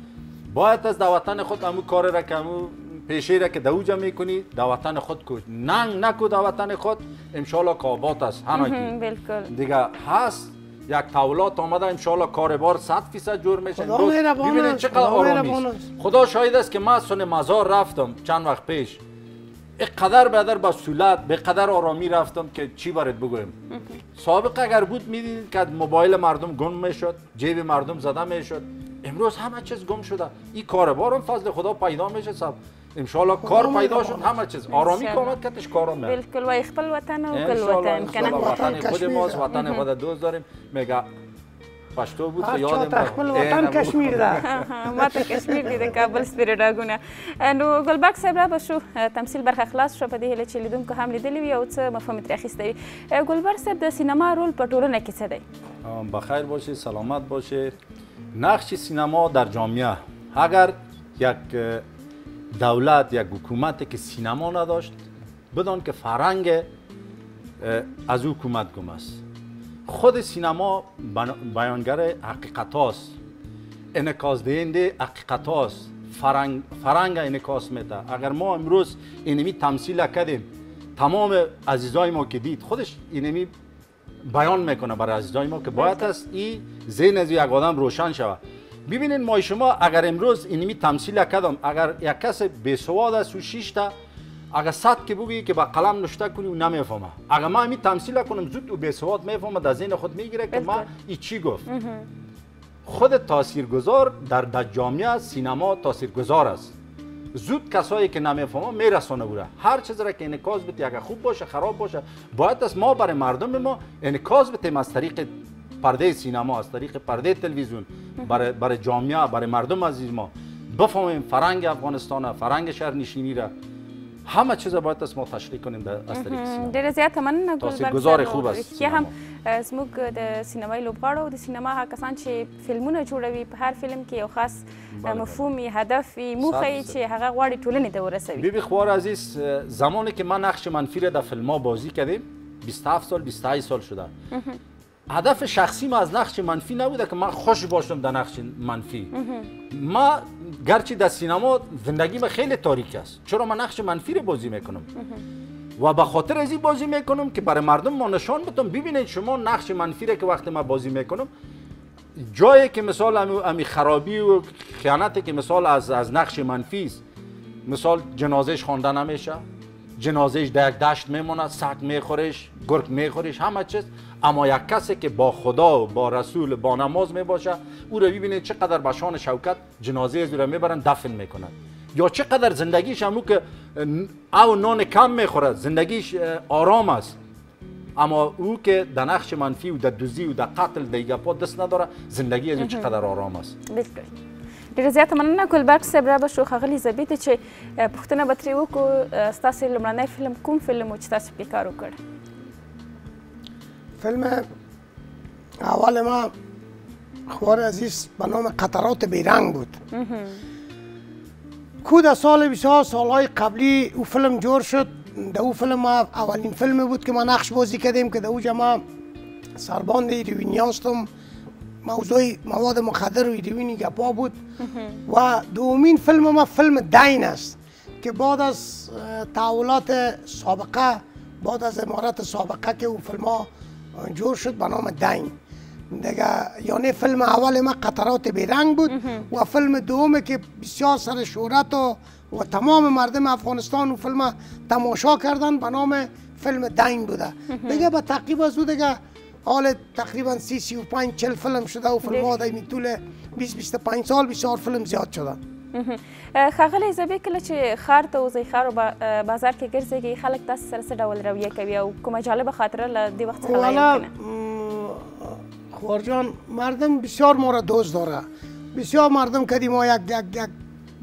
باید از در وطن خود امو کار را که امو پیشه را که در اوجا می‌کنی در وطن خود کو. ننگ نکو در وطن خود انشالله که آباد است بالکل. دیگه هست یک تولات آمده انشالله کار بار صد فیصد جور میشه. ببینید چقدر خدا است. است. خدا شاهد است که من سن مزار رفتم چند وقت پیش. قدر بدر با سولت به قدر آرامی رفتم که چی برات بگویم. سابق اگر بود می‌دیدید که موبایل مردم گم می‌شد جیب مردم زده می‌شد. امروز همه چیز گم شده. این کاربارم فضل خدا پیدا میشه سب انشالله کار خدا پیدا مهربان شد همه چیز. آرامی. آمد کتش کارا میاد بالکل وای خپل وطن گل انشالله وطن. کنه وطن خود ماست. وطن خود دوست داریم. میگه پشتو بود چا یادم ته خپل. وطن. کشمیر ده. ما ته کشمیر دی د کابل سپیریټ راګونه نو ګلباک صاحب را به شو تمثیل برخه خلاص شو په دې هیله چې لیدونکو هم لیدلی وي او څه مفهوم ترې اخیستی وي. ګلبر صاحب د سینما رول په ټولنه کې څه دی؟ بخیر باشه سلامت باشه نقش سینما در جامعه. اگر یک دولت یک حکومت که سینما نداشت بدان که فرهنگ اه، از او حکومت گم است. خود سینما بیانگر حقیقت هاست انعکاس دهنده حقیقت هاست فرنگ, فرنگ انعکاس میده. اگر ما امروز اینمی تمثیل کردیم تمام عزیزای ما که دید خودش اینمی بیان می‌کنه برای عزیزای ما که باید است این ذهن از یک آدم روشن شود. ببینید ما شما اگر امروز اینمی تمثیل کردم اگر یک کس بیسواد است و شش تا اگر صد که بگی که با قلم نشته کنی و نمی‌فهمه. اگر ما همین تمثیل کنم زود و بیسواد می‌فهمه در ذهن خود می‌گیره که ما این چی گفت. خود تاثیرگذار در در جامعه سینما تاثیرگذار است. زود کسایی که نمی‌فهمه میرسانه بوده. هر چیز را که انعکاس بده اگر خوب باشه خراب باشه باید است ما برای مردم ما انعکاس بدیم از طریق پرده سینما از طریق پرده تلویزیون برای برای جامعه برای مردم عزیز ما. بفهمیم فرنگ افغانستان فرنگ شهرنشینی را. همه چیز باید است ما تشریح کنیم در از طریق سینما ډیره زیاته مننه ګلبرګ تاثیرګذار صاحب. خوب است هم زموږ د سینمایي لوبغاړو د سینما هغه کسان چې فلمونه جوړوي په هر فلم کې یو خاص. مفهوم وي هدف موخه چې هغه غواړي ټولنې ته ورسوي بیبی خوار عزیز زمانی که من نقش منفی را در فیلم ها بازی کردیم 27 سال 28 سال شده هدف شخصی ما از نقش منفی نبوده که من خوش باشم در نقش منفی. ما گرچه در سینما زندگی ما خیلی تاریک است چرا من نقش منفی رو بازی می‌کنم؟ و به خاطر از این بازی می‌کنم که برای مردم ما نشان بدم ببینید شما نقش منفی رو که وقتی ما بازی می‌کنم جایی که مثال امی, امی خرابی و خیانتی که مثال از, از نقش منفی است مثال جنازش خوانده نمیشه. جنازش در دشت میمونه سگ میخورش گرگ میخورش همه چیز. اما یک کسی که با خدا و با رسول با نماز می‌باشه او رو ببینید چقدر به شان شوکت جنازه از او رو می‌برن دفن می‌کنن یا چقدر زندگیش همو که او نان کم می‌خورد زندگیش آرام است. اما او که در نقش منفی و در دوزی و در قتل در گپا دست نداره زندگی از او چقدر آرام است. ډیره زیاته مننه. ګلبرګ صاحب را به شو. ښاغلي زبید چې پوښتنه به ترې وکړو ستاسې لومړنی فلم کوم فلم و چې تاسو پرې کار وکړ؟ فیلم اول ما خوار عزیز به نام قطرات بیرنگ بود. کو در سال 20 سالهای قبلی او فیلم جور شد. در او فیلم ما اولین فیلم بود که ما نقش بازی کردیم که در اوجا ما سرباند هستم. موضوع مواد مخدر و ایروینی گپا بود و دومین فیلم ما فیلم دین است که بعد از اه، تحولات سابقه بعد از امارت سابقه که او فیلم ها جور شد به نام دین. دیگه یعنی فیلم اول ما قطرات بیرنگ بود و فیلم دوم که بسیار سر شهرت و و تمام مردم افغانستان و فیلم تماشا کردن به نام فیلم دین بوده. دیگه به تقریب از او دیگه حال تقریبا سی سی و پنج چل فیلم شده و فیلم ها در طول 20 25 سال بسیار فیلم زیاد شده. ښاغلی زبې کله چې ښار ته با- اه، بازار کې ګرځېږئ خلک تاسو سره څه ډول رویه کوي او کومه جالبه خاطره له دې وخت څخه والا یمکنه خوارجان مردم بسیار ما را دوست داره. بسیار مردم کدی ما یک یک یک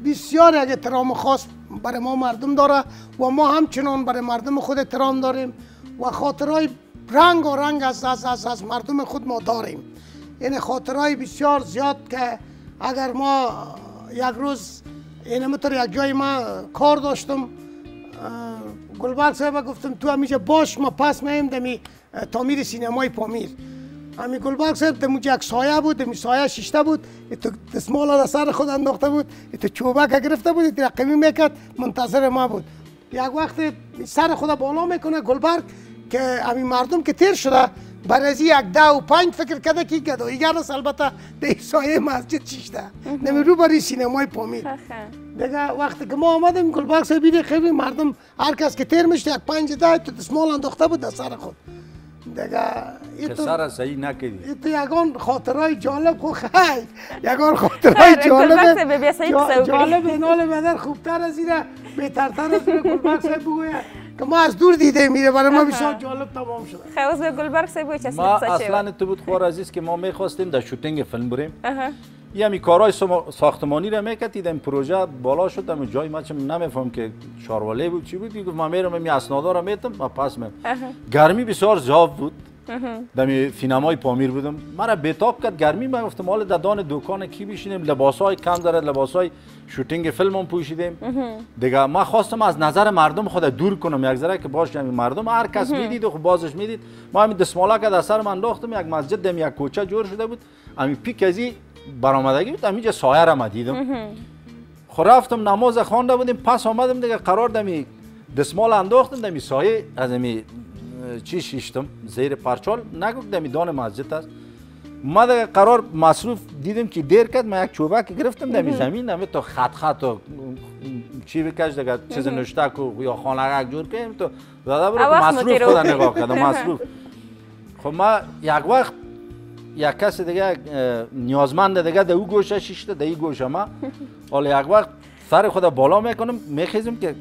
بسیار یک احترام خاص برای ما مردم داره و ما همچنان برای مردم خود احترام داریم و خاطرهای رنگ و رنگ از, از, از, از مردم خود ما داریم. یعنی خاطرهای بسیار زیاد که اگر ما یک روز این مثل یک جای ما کار داشتم گلبرگ صاحب گفتم تو همیشه باش ما پس میم دمی تعمیر سینمای پامیر. همی گلبرگ صاحب دمو یک سایه بود دمی سایه شیشته بود تو دستمال را سر خود انداخته بود تو چوبک گرفته بود رقمی می‌کرد منتظر ما بود. یک وقت سر خود بالا می‌کنه گلبرگ که همین مردم که تیر شده بر از یک ده و پنج فکر کرده که گداییگر است. البته در سایه مسجد شیشته نمی رو برای سینمای پامیر دیگه وقتی که ما آمدیم گلبرگ صاحب دیدی خیلی مردم هر کس که تیر می‌شد یک پنج ده تو دستمال انداخته بود در سر خود. دیگه این که تو سر صحیح نکردی. این تو یگان خاطرهای جالب خو خیلی. یگان خاطرهای آره، جالب وکړي. جالب اینال بدر خوبتر از اینه. بهترتر از گلبرگ صاحب بگویه. که ما از دور دیده میره برای ما بسیار جالب تمام شده. اوس به گلبرگ چې اصلي ما؟ اصلا تو بود خوار عزیز که ما می‌خواستیم در شوتینگ فیلم بریم. یه همی کارهای ساختمانی را می‌کردید این پروژه بالا شد اما جای ما چم نمیفهم که شارواله بود چی بود. گفت ما میرم می اسنادا را میتم و پس می گرمی بسیار زیاد بود. دمی سینمای پامیر بودم مرا بتاب کرد گرمی من گفتم حالا در دان دکان کی بشینیم لباس های کم داره لباس های شوتینگ فیلم هم پوشیدیم دیگه ما خواستم از نظر مردم خود دور کنم یک ذره که باش مردم هر کس می‌دید و خب بازش می‌دید ما همین دسمالا که در سر من انداختم یک مسجد دم یک کوچه جور شده بود همین پیک ازی برآمدگی بود همینجا سایه را دیدم خب رفتم نماز خوانده بودیم پس آمدم دیگه قرار دمی دسمال انداختم دمی سایه از دمی چی شیشتم؟ زیر پرچال نگو دمی دان مسجد است. ما دیگه قرار مصروف دیدم که دیر کرد من یک چوبک گرفتم دمی زمین دمی تو خط خط و چی بکش دیگه چیز نشتک و یا خانه جور کنیم تو. داده برو مصروف. خدا نگاه کردم مصروف. خب ما یک وقت یک کس دیگه نیازمند دیگه در او گوشه شیشته در این گوشه ما. حالا یک وقت سر خدا بالا می‌کنم میخیزم که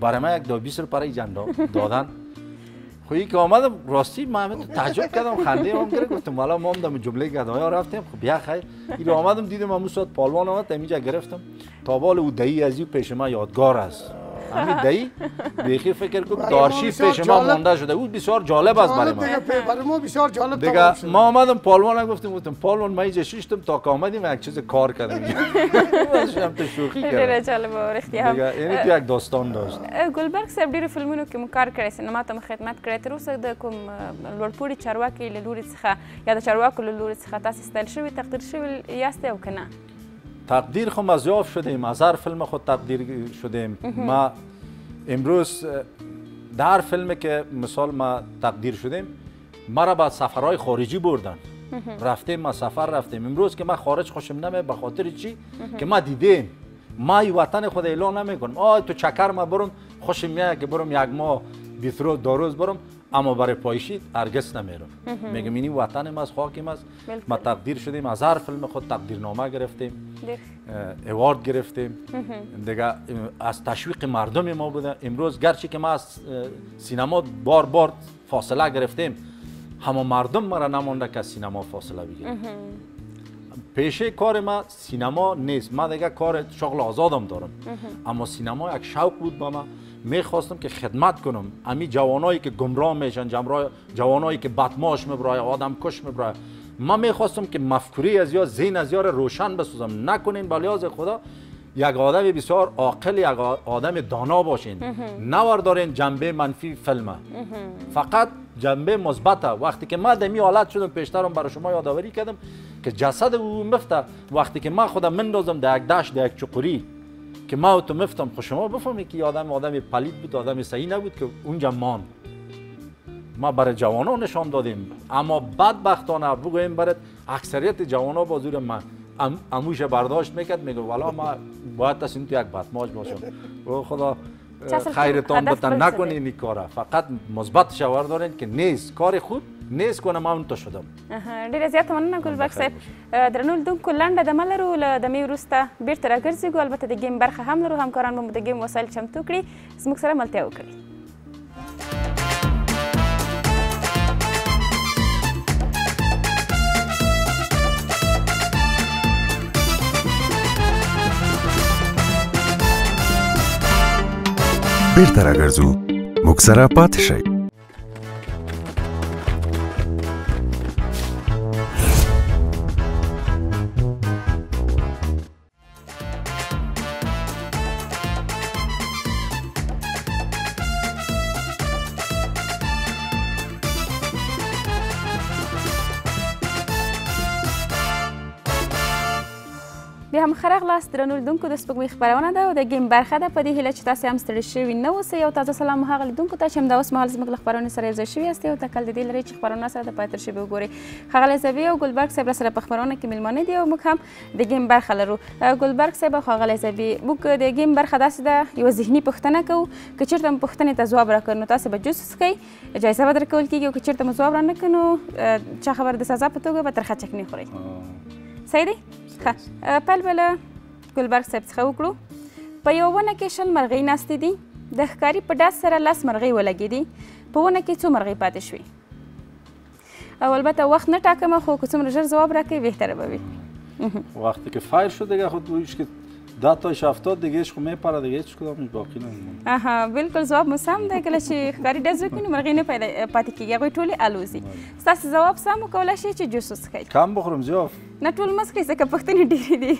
برای من یک دو بیس رو برای جان دادن. خویی که آمدم راستی من تو تعجب کردم خنده هم گرفت گفتم حالا ما هم جمله گدایا رفتیم. خب بیا خیر این آمدم دیدم همون ساعت پالوان آمد اینجا گرفتم. تا بال او دهی از این پیش ما یادگار است. همین دهی بیخی فکر کنم برای ما دارشی بسیار پیش ما جالب- مانده شده او بسیار جالب است برای جالب ما برای ما بسیار جالب دیگه ما آمدم پالوان گفتم گفتم پالوان ما اینجا شیشتم تا که آمدیم یک چیز کار کردیم هم تو شوخی ډیره کردم جالبه و رښتیا هم دیگه یعنی تو یک داستان داشت ګلبرګ صاحب ډیرو فلمونو کې مو کار کړی سینما ته خدمت کړی تر اوسه د کوم لوړپوړي چارواکي له لوري څخه یا د چارواکو له لوري څخه تاسې ستایل شوي تقدیر شوي یاست او که نه تقدیر خو مزیاف شدیم از هر فیلم خود تقدیر شدیم. ما امروز در هر فیلمی که مثال ما تقدیر شدیم ما را به سفرهای خارجی بردن. رفتیم ما سفر رفتیم. امروز که ما خارج خوشم نمی به خاطر چی؟ که ما دیدیم. ما ای وطن خود اعلان نمی کنم آه تو چکر ما برم خوشم میاد که برم یک ماه بیست روز دو روز برم. اما برای پایشی هرگز نمیرم. میگم اینی وطن ما از خاک بالکل. ما تقدیر شدیم از هر فیلم خود تقدیرنامه گرفتیم. اوارد گرفتیم. دیگه از تشویق مردم ما بوده. امروز گرچه که ما از سینما بار بار فاصله گرفتیم همه مردم مرا نمانده که از سینما فاصله بگیرم پیشه کار ما سینما نیست. ما دیگه کار شغل آزادم دارم. اما سینما یک شوق بود با ما. می‌خواستم که خدمت کنم. امی جوانایی که گمراه میشن جوانایی که بدماش میبرای آدم کش میبرای ما می‌خواستم که مفکوری از یا ذهن از یا را روشن بسازم. نکنین به لحاظ خدا یک آدم بسیار عاقل یک آدم دانا باشین. نوردارین جنبه منفی فیلمه فقط جنبه مثبت وقتی که ما دمی حالت شدم پیشترم برای شما یادآوری کردم که جسد او مفته. وقتی که ما خودم مندازم در یک دشت در یک چقوری که ما و تو مفتم خب شما بفهمید که آدم آدم پلید بود آدم صحیح نبود که اونجا مان ما برای جوانان نشان دادیم. اما بدبختانه بگویم برات اکثریت جوانان با زور من ام- اموش برداشت می‌کرد میگه والا ما باید تصمیم تو یک بدماش باشم او خدا خیرتان بتن نکنین این کاره فقط مثبت شوار دارین که نیست. کار خود نیست کنم ما اون تو شدم اها، ډیره زیاته مننه بخیر صاحب درنو لیدونکو لنډه دمه لرو له دمې وروسته بیرته راګرځېږو البته د گیم برخه هم لرو همکاران به مو د گیم وسایل چمتو کړي زموږ سره ملتیا وکړي بیرته راګرځو موږ سره پاتې شئ درنو لیدونکو د سپوږمۍ خپرونه ده او د game برخه ده. په دې هیله چې تاسې هم ستړي شوي نه اوسئ او تازه سلام هغه لیدونکو ته چې همدا اوس مهال زموږ له خپرونې سره یوځای شوي یاستئ او تکل د دې لرئ چې خپرونه سره د پای تر شبې وګورئ. ښاغلی زبي او ګلبرګ صاحب راسره په خپرونه کې میلمانه دي او موږ هم د گیم برخه لرو. ګلبرګ صاحب او ښاغلی زبي موږ د game برخه داسې ده یوه ذهني پوښتنه کوو که چېرته مو پوښتنې ته ځواب راکړ نو تاسې به juice څښئ جایزه به درکول کېږي او که چېرته مو ځواب رانه کړ نو چا خبر د سزا په توګه به ترخه چکني خورئ. صحیح دی؟ ښه. پیل به له ګلبرګ صاحب څخه وکړو په یو ونه کې شل مرغۍ ناستې دي. د ښکاري په ډز سره لس مرغۍ ولګېدې. په ونه کې څو مرغۍ پاتې شوې. او البته وخت نه ټاکم خو که څومره ژر ځواب راکړي بهتره به وي. وقتی که fire شد دیگه خود رویش که ده تاش افتاد دیگه خود میپره دیگه هیچ کدامش باقی نمیمونه اها بالکل ځواب مو سم دی کله چې ښکاري ډز وکړي مرغۍ نه پیدا پاتې کېږي هغوی ټولې الوزي. ستاسو ځواب سم وکولی شئ چې جوس وڅښئ کم بخورم زیاف نه ټول مه څښئ ځکه پوښتنې ډېرې دي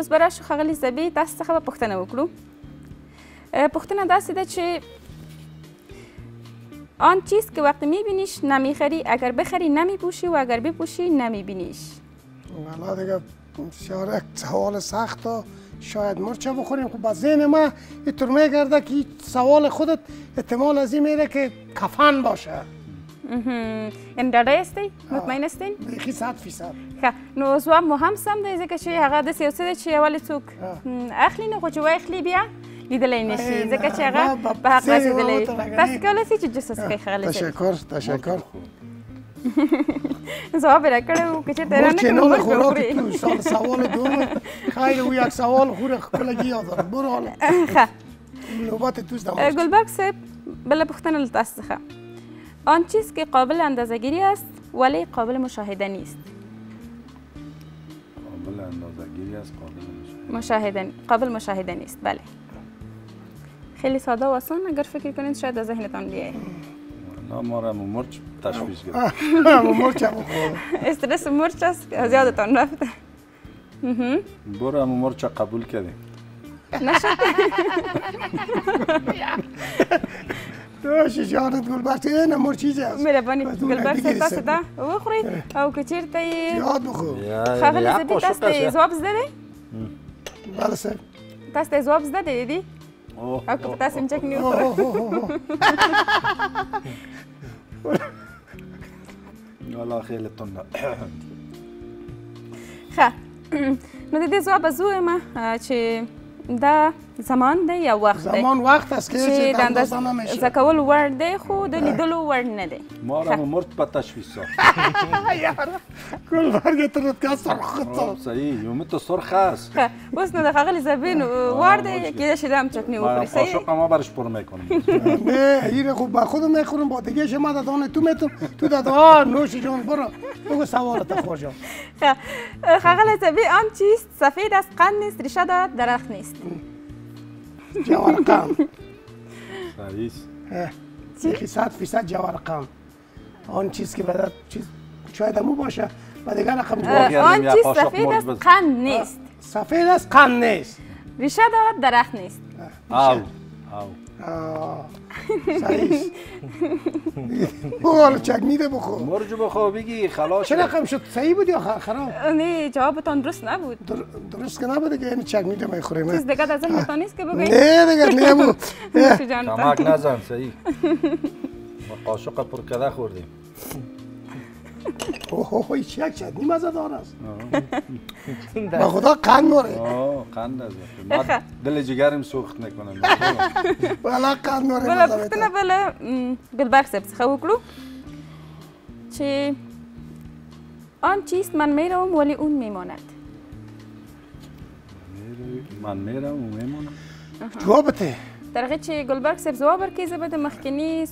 اوس به راشو ښاغلي زبې تاسو څخه به پوښتنه وکړو. پوښتنه داسې ده چې آن چیز که وقتی میبینیش نمیخری اگر بخری نمیپوشی و اگر بپوشی نمیبینیش والا دیگه بسیار یک سوال سخت و شاید مرچه بخوریم. خب با ذهن ما اینطور میگرده که سوال خودت احتمال از این میره که کفن باشه مهم. یعنی ډاډه یاستئ مطمئن استئ بیخی صد فیصد ښه. نو ځواب مو هم سم دی ځکه چې هغه داسې یو څه دی چې ولې څوک اخلي نه خو چې واخلي بیا لیدلی نه شي. ځکه چې هغه په حق رسېدلی. تاسو کولی شئ چې جوس وڅښئ ښاغلی تشکر تشکر. ځواب یې راکړی و که چېرته رانه کړو. تو سال سوال دوم خیر او یک سوال خوره کلگی یادم برو حالا. ښه. نوبت توست اه، دماغ گلبرگ صاحب بله پوښتنه له تاسو څخه آن چیز که قابل اندازه‌گیری است ولی قابل مشاهده نیست. قابل اندازگیری از قابل مشاهده. قابل مشاهده نیست بله. خیلی ساده و آسان اگر فکر کنید شاید از ذهنتان بیاید نه ما را مرچ تشویش گرفت مرچ استرس مرچ است که زیادتان رفته. برو همون مرچ قبول کردیم. نشد. داشت جانت گل بخت این مرچیزی است دیگه صاحب تاسو. ته وخورئ او که چېرته یې یاد بخور. ښاغلی زبي تاسو ته ځواب زده؟ دی بله سر. تاسو ته ځواب زده دی دی او که په تاسو چکني وخورئ والا خیلی تنده. ښه نو د دې ځواب اه، چې دا زمان دی یا وخت دی؟ زمان وقت است که چې اندازه نمیشه کول وړ دی خو د لیدلو وړ نه دی. ما را مرچ به تشویش ساخت گل برگ ترت که سر خود آه، صحیح یومی تو سرخ است. ښه. اوس نو د ښاغلي زبین وړ دی شي دا هم چکني ما وخوري. صحیح؟ قاشق ما برش پر میکنم نه این خوب با خودم میخورم با دیگه شما دادان تو میتون تو دادان نوش جان برو. بگو سوالت خوش جان ښه. ښاغلی زبی آن چیست؟ سفید است قند نیست ریشه دارد درخت نیست جوارقم صحیح است. یکی صد فیصد جوارقم آن چیز که بعد چیز شاید همو باشه و دیگه رقم آن یک چیز سفید است قند نیست. سفید است قند نیست. ریشه دارد درخت نیست. او او آه. بگو حالا چکنیده بخور مرج بخوا بگی خلاص چه رقم شد؟ صحیح بود یا خراب؟ نه جوابتان درست نبود. در- درست که نبوده که این چکنیده می‌خوریم چیز دیگه در ذهنتان نیست که بگویید نه دیگه نه بود. کمک نزن صحیح. ما قاشق پر کده خوردیم. اوه یک چتنی مزه دار است با خدا قند داره قند از دل جگرم سوخت می‌کنم والا قند داره بله بده. بله ګلبرګ صاحب څخه وکړو چې آن چیست من می‌روم ولی اون میماند من میرم و میمونم جوابته در هغې چې ګلبرګ صاحب ځواب ورکړي زه به د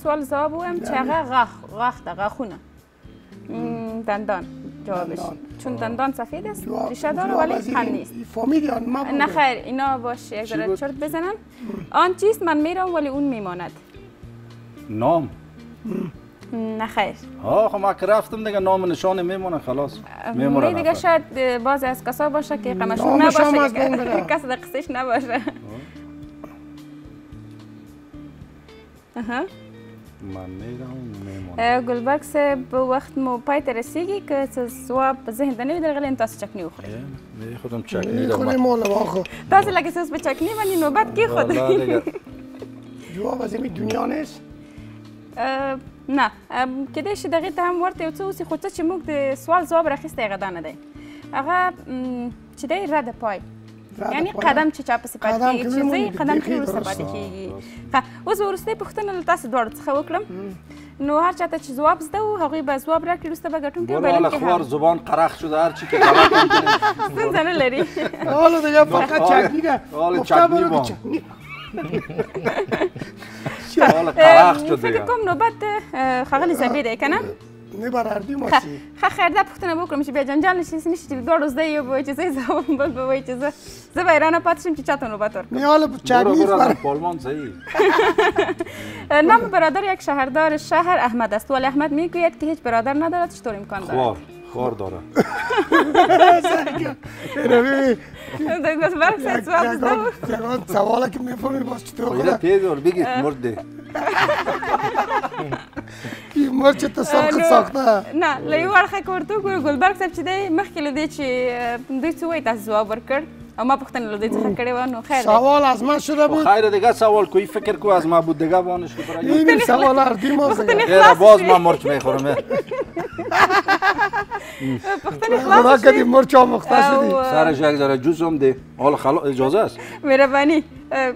سوال ځواب ووایم چې هغه غاښ ده دندان جوابش دندان. چون دندان سفید است ریشه داره ولی قند نیست ما نه خیر اینا باش یک ذره چرت بزنن آن چیست من می‌روم ولی اون میماند نام نه خیر آه خب ما که رفتم دیگه نام نشانه میمونه خلاص می میمونه دیگه شاید بعضی از کسا باشه که قمشون نباشه. کس در قصهش نباشه گلبرگ صاحب وخت مو پای ته رسیږي که څه ځواب په ذهن ته نه وي درغلی نو تاسو چکني وخورئ. می خودم چکنی خونه دارم مال واخو تاسو لکه څه په چکني باندې نوبت والله دیگه. جواب از این دنیا نیست؟ نه. ام، کیدای شي دغې ته هم ورته یو څه اوسي خو څه چې موږ د سوال ځواب راخیستی هغه دا نه دی. هغه چې دی رد پای. یعنی. قدم چې چا پسې پاتې قدم کېږي چې ځئ قدم کې وروسته. پاتې کېږي اوس به وروستۍ پوښتنه له تاسو دواړو څخه وکړم. نو هر چاته چې ځواب زده و هغوی به ځواب راکړي وروسته به برو حالا بلونکي خوار زبان قرخ شده هر چی که. ستونزه نه لري. حالا دیگه فقط چکنی ده حال گفته چکنی با. حالا قرخ شد فکر کوم نوبت زبې دی که نه نه برردی ښه ماسی ښه خیر دا پوښتنه به وکړم چې بیا جنجال نشي نشي چې دواړو زده یو به وایي چې زه ځواب بل به وایي چې زه زه به حیرانه پاتې شم چې چاته نوبت ورکړم نه حالا برو بر پالمان نام برادر یک شهردار شهر احمد است ولی احمد می‌گوید که هیچ برادر ندارد چطور امکان دارد خوار خوار داره. یگان سواله که می‌فهمی باز چطور کنه تیز اور بگید مرده. این مرچ تا سرخ نو- ساخته؟ نه له یو اړخه که ورته وګورو ګلبرګ صاحب چې دی مخکې چې اه، دوی څه وایي تاسو ځواب ورکړ؟ او ما پوښتنه له دوی څخه کړې وه نو خیر دی سوال از من شده بود خیر دیگه سوال کوی فکر کو از ما بود دیگه وانش که برای این سوال اردی ما پوښتنې غیر خلاص باز. ما مرچ می‌خورم خدا خلاص کدی مرچ آمخته او شدی سرش یک ذره جوز هم دی حالا خلا اجازه است مهرباني اه،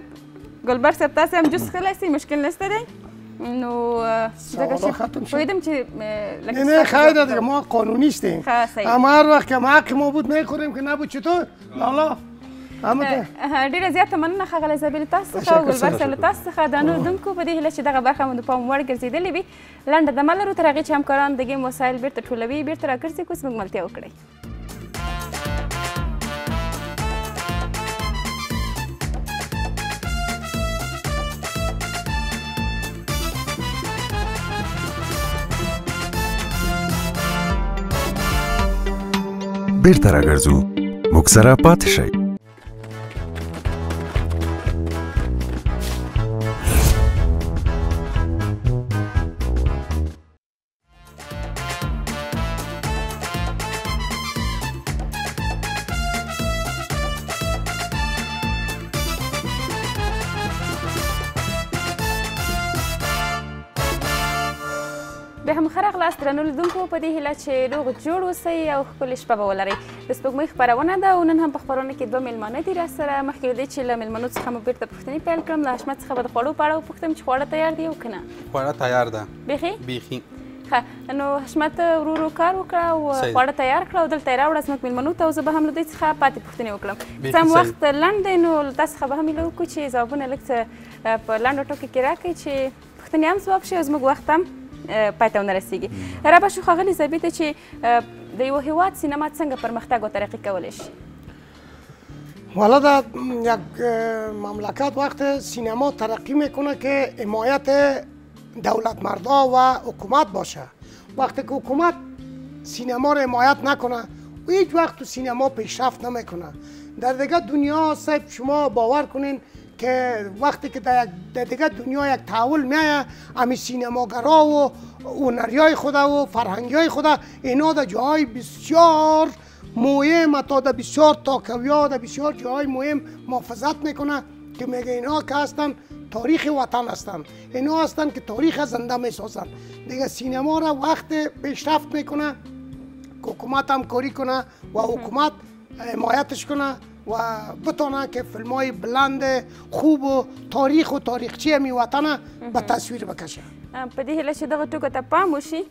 ګلبرګ صاحب تاسو هم جوس خلی سئ مشکل نشته دی نو اه، ځکه سوالا چې نه نه خیر دیگه ما قانونی صحیح. اما هر وقت که ما حق ما بود می‌خوریم که نبود چطور لالا ډیره زیاته مننه ښاغلی زابل تاسو څخه او ګلبرګ صاحب له تاسو څخه د اورېدونکو په دې هیله چې دغه برخه مو د پام وړ ګرځېدلې وي لنډه دمه لرو تر هغې چې همکاران د ګیم وسایل بیرته ټولوي بیرته راګرځي کوس موږ ملتیا وکړئ بیرته راګرځو موږ سره پاتې شئ درنو لیدونکو په دې هیله چې روغ جوړ اوسئ او ښکلې شپه به ولرئ. د سپوږمۍ خپرونه ده او نن هم په خپرونه کې دوه میلمانه دي راسره. مخکې له دې چې له میلمنو څخه مو بیرته پوښتنې پیل کړم له حشمت څخه به د خوړو په اړه وپوښتم چې خواړه تیار دي او که نه. خواړه تیار ده. بیخي؟ بیخي. ښه نو حشمت ورو ورو کار وکړه او. خواړه تیار کړه او دلته یې راوړه زموږ میلمنو ته او زه به هم له دوی څخه پاتې پوښتنې وکړم. سم. وخت لنډ دی نو له تاسو څخه به هم هیله وکړو چې ځوابونه لږ څه په لنډو ټکو کې راکړئ چې پوښتنې هم ځواب شي او زموږ وخت هم اه، پای ته ونه رسیږي رابه شو ښاغلي زبي ته چې د یو هیواد سینما څنګه پرمختګ او ترقی کولی شي؟ در یک مملکت وقت سینما ترقی می‌کنه که حمایت دولت مردا و حکومت باشه. وقتی که حکومت سینما رو حمایت نکنه و هیچ وقت تو سینما پیشرفت نمی‌کنه. در دیگه دنیا صاحب شما باور کنین که وقتی که در, دیگه دنیا یک تحول میایه امی سینماگرا و هنریای خدا و فرهنگی های خدا اینا در جاهای بسیار مهم تا در بسیار تاکویا در بسیار جاهای مهم محافظت می‌کنه که میگه اینا که هستن تاریخ وطن هستن. اینا هستن که تاریخ زنده می‌سازن. دیگه سینما را وقت پیشرفت می‌کنه حکومت هم کاری کنه و حکومت حمایتش کنه. و بتانه که فیلم های بلند خوب و تاریخ و تاریخچی همی وطن به تصویر بکشه. په دې هیله چې دغه ټکو ته پام وشي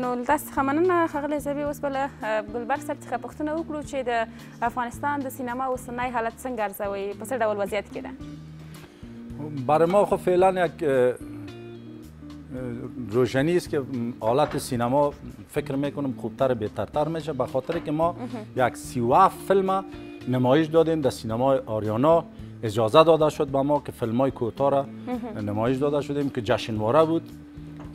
نو له تاسو څخه مننه ښاغلی زبي اوس به له اه، ګلبرګ صاحب څخه پوښتنه وکړو چې د افغانستان د سینما اوسنی حالت څنګه ارزوئ په څه ډول وضعیت کې ده؟ برای ما خب فعلا یک روشنی است که حالت سینما فکر می‌کنم خوبتر بهترتر میشه به خاطر که ما یک سی فیلم نمایش دادیم در سینما آریانا. اجازه داده شد به ما که فیلم های کوتاه را نمایش داده شدیم که جشنواره بود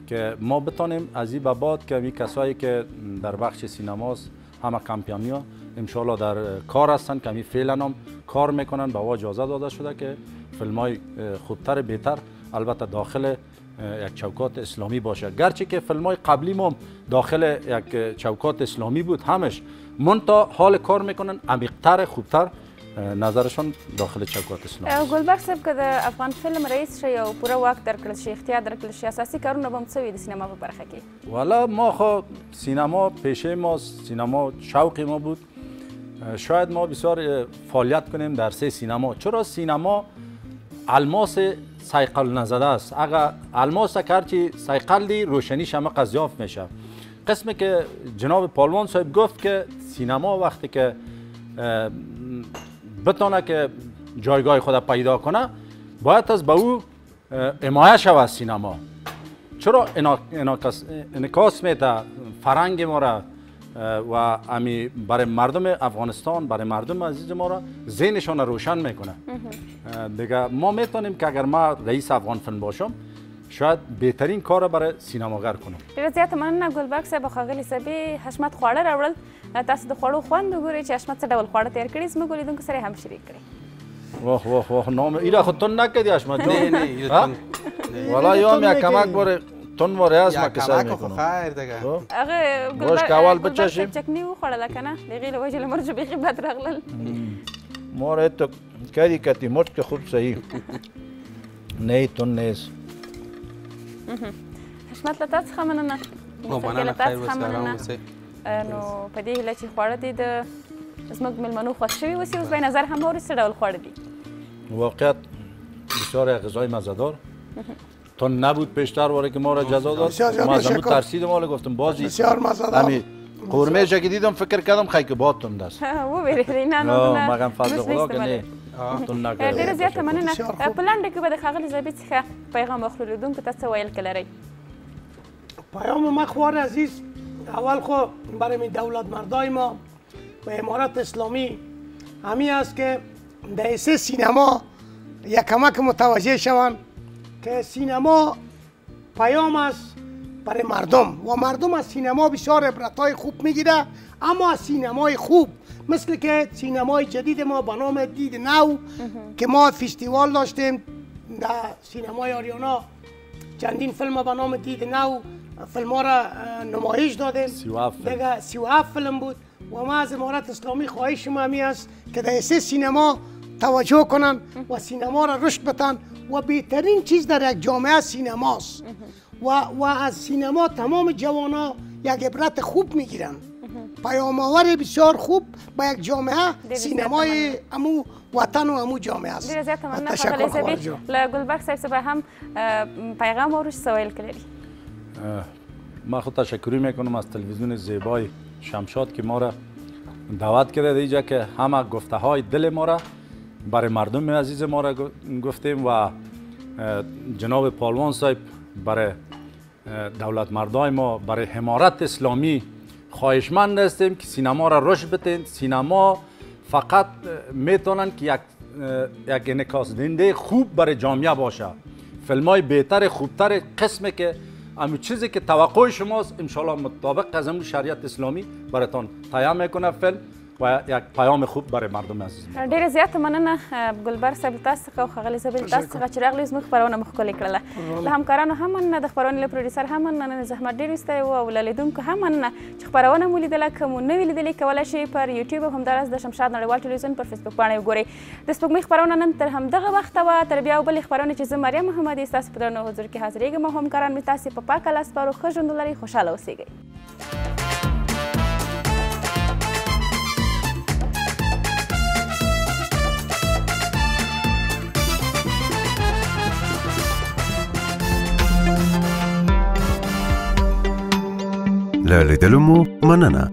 که ما بتانیم از این به بعد که می کسایی که در بخش سینماست همه کمپیانیا انشالله در کار هستن که می فعلا هم کار می‌کنن. به اجازه داده شده که فیلم های خوبتر بهتر البته داخل یک چوکات اسلامی باشه. گرچه که فیلم های قبلی ما داخل یک چوکات اسلامی بود همش منتها حال کار می‌کنن عمیقتر خوبتر اه، نظرشان داخل چوکات اسلامی است. ګلبرګ صاحب که د افغان فلم رئیس شي او پوره واک درکړل شي اختیار درکړل شي اساسي کارونه به هم څه وي د سینما په برخه کې؟ والا ما خو سینما پیشه ما سینما شوق ما بود. شاید ما بسیار فعالیت کنیم در سه سینما. چرا سینما الماس سایقل نزده است؟ اگر الماس که هرچی دی روشنیش همه قضیاف میشه. قسمی که جناب پالوان صاحب گفت که سینما وقتی که بتونه که جایگاه خود پیدا کنه باید از به او اه، حمایه شود سینما. چرا انعکاس میده فرنگ ما را و امی برای مردم افغانستان برای مردم عزیز ما را ذهنشان روشن می‌کنه. دیگه ما می‌تونیم که اگر ما رئیس افغان فیلم باشم شاید بهترین کار را برای سینماگر کنم. ډیره زیاته مننه ګلبرګ صاحب ښاغلي صاحبې حشمت خواړه راوړل. تاسو د خوړو خوند وګورئ چې حشمت څه ډول خواړه تیار کړي زموږ لیدونکو سره هم شریک کړئ. واه واه واه نام ایرا خود تون نکدی اشما نه نه؟ تن- نه. والا یا تون می. کمک باره تون باره از ما خو میکنم. خیر دیگه؟ هغه که اول بچشیم. چکني وخوړله که نه؟ د هغې له وجې له مرجو بیخي بد راغلل. ماره تو کدی کتی مٹ که خوب صحیح. نه تون نیست حشمت له تا څخه مننه. مننه له تا خیر څخه مننه. نو په دې هیله چې خواړه دې د زموږ مېلمنو خوښ شوي اوسي اوس به نظر هم واورئ څه ډول خواړه دي. واقعیت بسیار غذای مزدار تا نبود پیشتر واره که ما را جزا داد. ما از. ترسیدم حالا گفتم بازی بسیار مزه‌دار. همین قرمه که دیدم فکر کردم خیلی که باتون دست وبېرېدئ نه آه، نه. مگم فضل خدا که نه. منلی. تون ډېره نکرد زیاته مننه. په لنډه کې به د ښاغلي زابې څخه پیغام واخلو لیدونکو ته څه ویل که لرئ پیام ما خوار عزیز اول خو برای می دولت مردای ما و امارت اسلامی همی است که در حیث سینما یک کمک متوجه شوند که سینما پیام است برای مردم و مردم از سینما بسیار عبرتهای خوب می‌گیره اما از سینمای خوب مثل که سینمای جدید ما به نام دید نو که ما فستیوال داشتیم. در سینمای آریانا چندین فیلم به نام دید نو فیلم ها را نمایش دادیم. دیگه سی و هفت فیلم بود. و ما از امارت اسلامی خواهش ما همی است که در حیث سینما توجه کنن و سینما را رشد بتن و بهترین چیز در یک جامعه سینماست. و, و از سینما تمام جوانا یک عبرت خوب می‌گیرن پیام آور بسیار خوب به یک جامعه سینمای امو وطن و امو جامعه است. تشکر صاحبې جان. ګلبرګ صاحب څخه هم پیغام ویل که لري ما خود تشکری می‌کنم از تلویزیون زیبای شمشاد که ما را دعوت کرده اینجا که همه گفته های دل ما را برای مردم عزیز ما را گفتیم و جناب پالوان صاحب برای دولت مردای ما برای حمارت اسلامی خواهشمند هستیم که سینما را رشد بتین سینما فقط می‌تونن که یک یک انعکاس دهنده خوب برای جامعه باشه. فیلم های بهتر خوبتر قسمی که همون چیزی که توقع شماست انشالله مطابق همون شریعت اسلامی براتان تیار می‌کنه فیلم. و یک پیام خوب برای مردم عزیز ما. ډیره زیاته مننه ګلبر صاحب تاسو څخه او ښاغلي صاحب تاسو څخه چې راغلي زموږ خپرونه مو ښکلې کړله. له همکارانو هم مننه د خپرونې له پروډیوسر هم مننه زحمت ډېر ایستی و او له لیدونکو هم مننه. چې خپرونه مو لیدله که مو نه وي لیدلې کولی شئ پر یوټیوب او همداراز د شمشاد نړیوال ټلویزیون پر فیسبوک پاڼه وګورئ. د سپوږمۍ خپرونه نن تر همدغه وخته وه تر بیا او بلې خپرونې چې زه مریم محمدي ستاسو په درنو حضور کې حاضرېږم او همکاران مې تاسې په پاکه لاس سپارو ښه ژوند ولرئ خوشحاله اوسېږئ له لیدلو مو مننه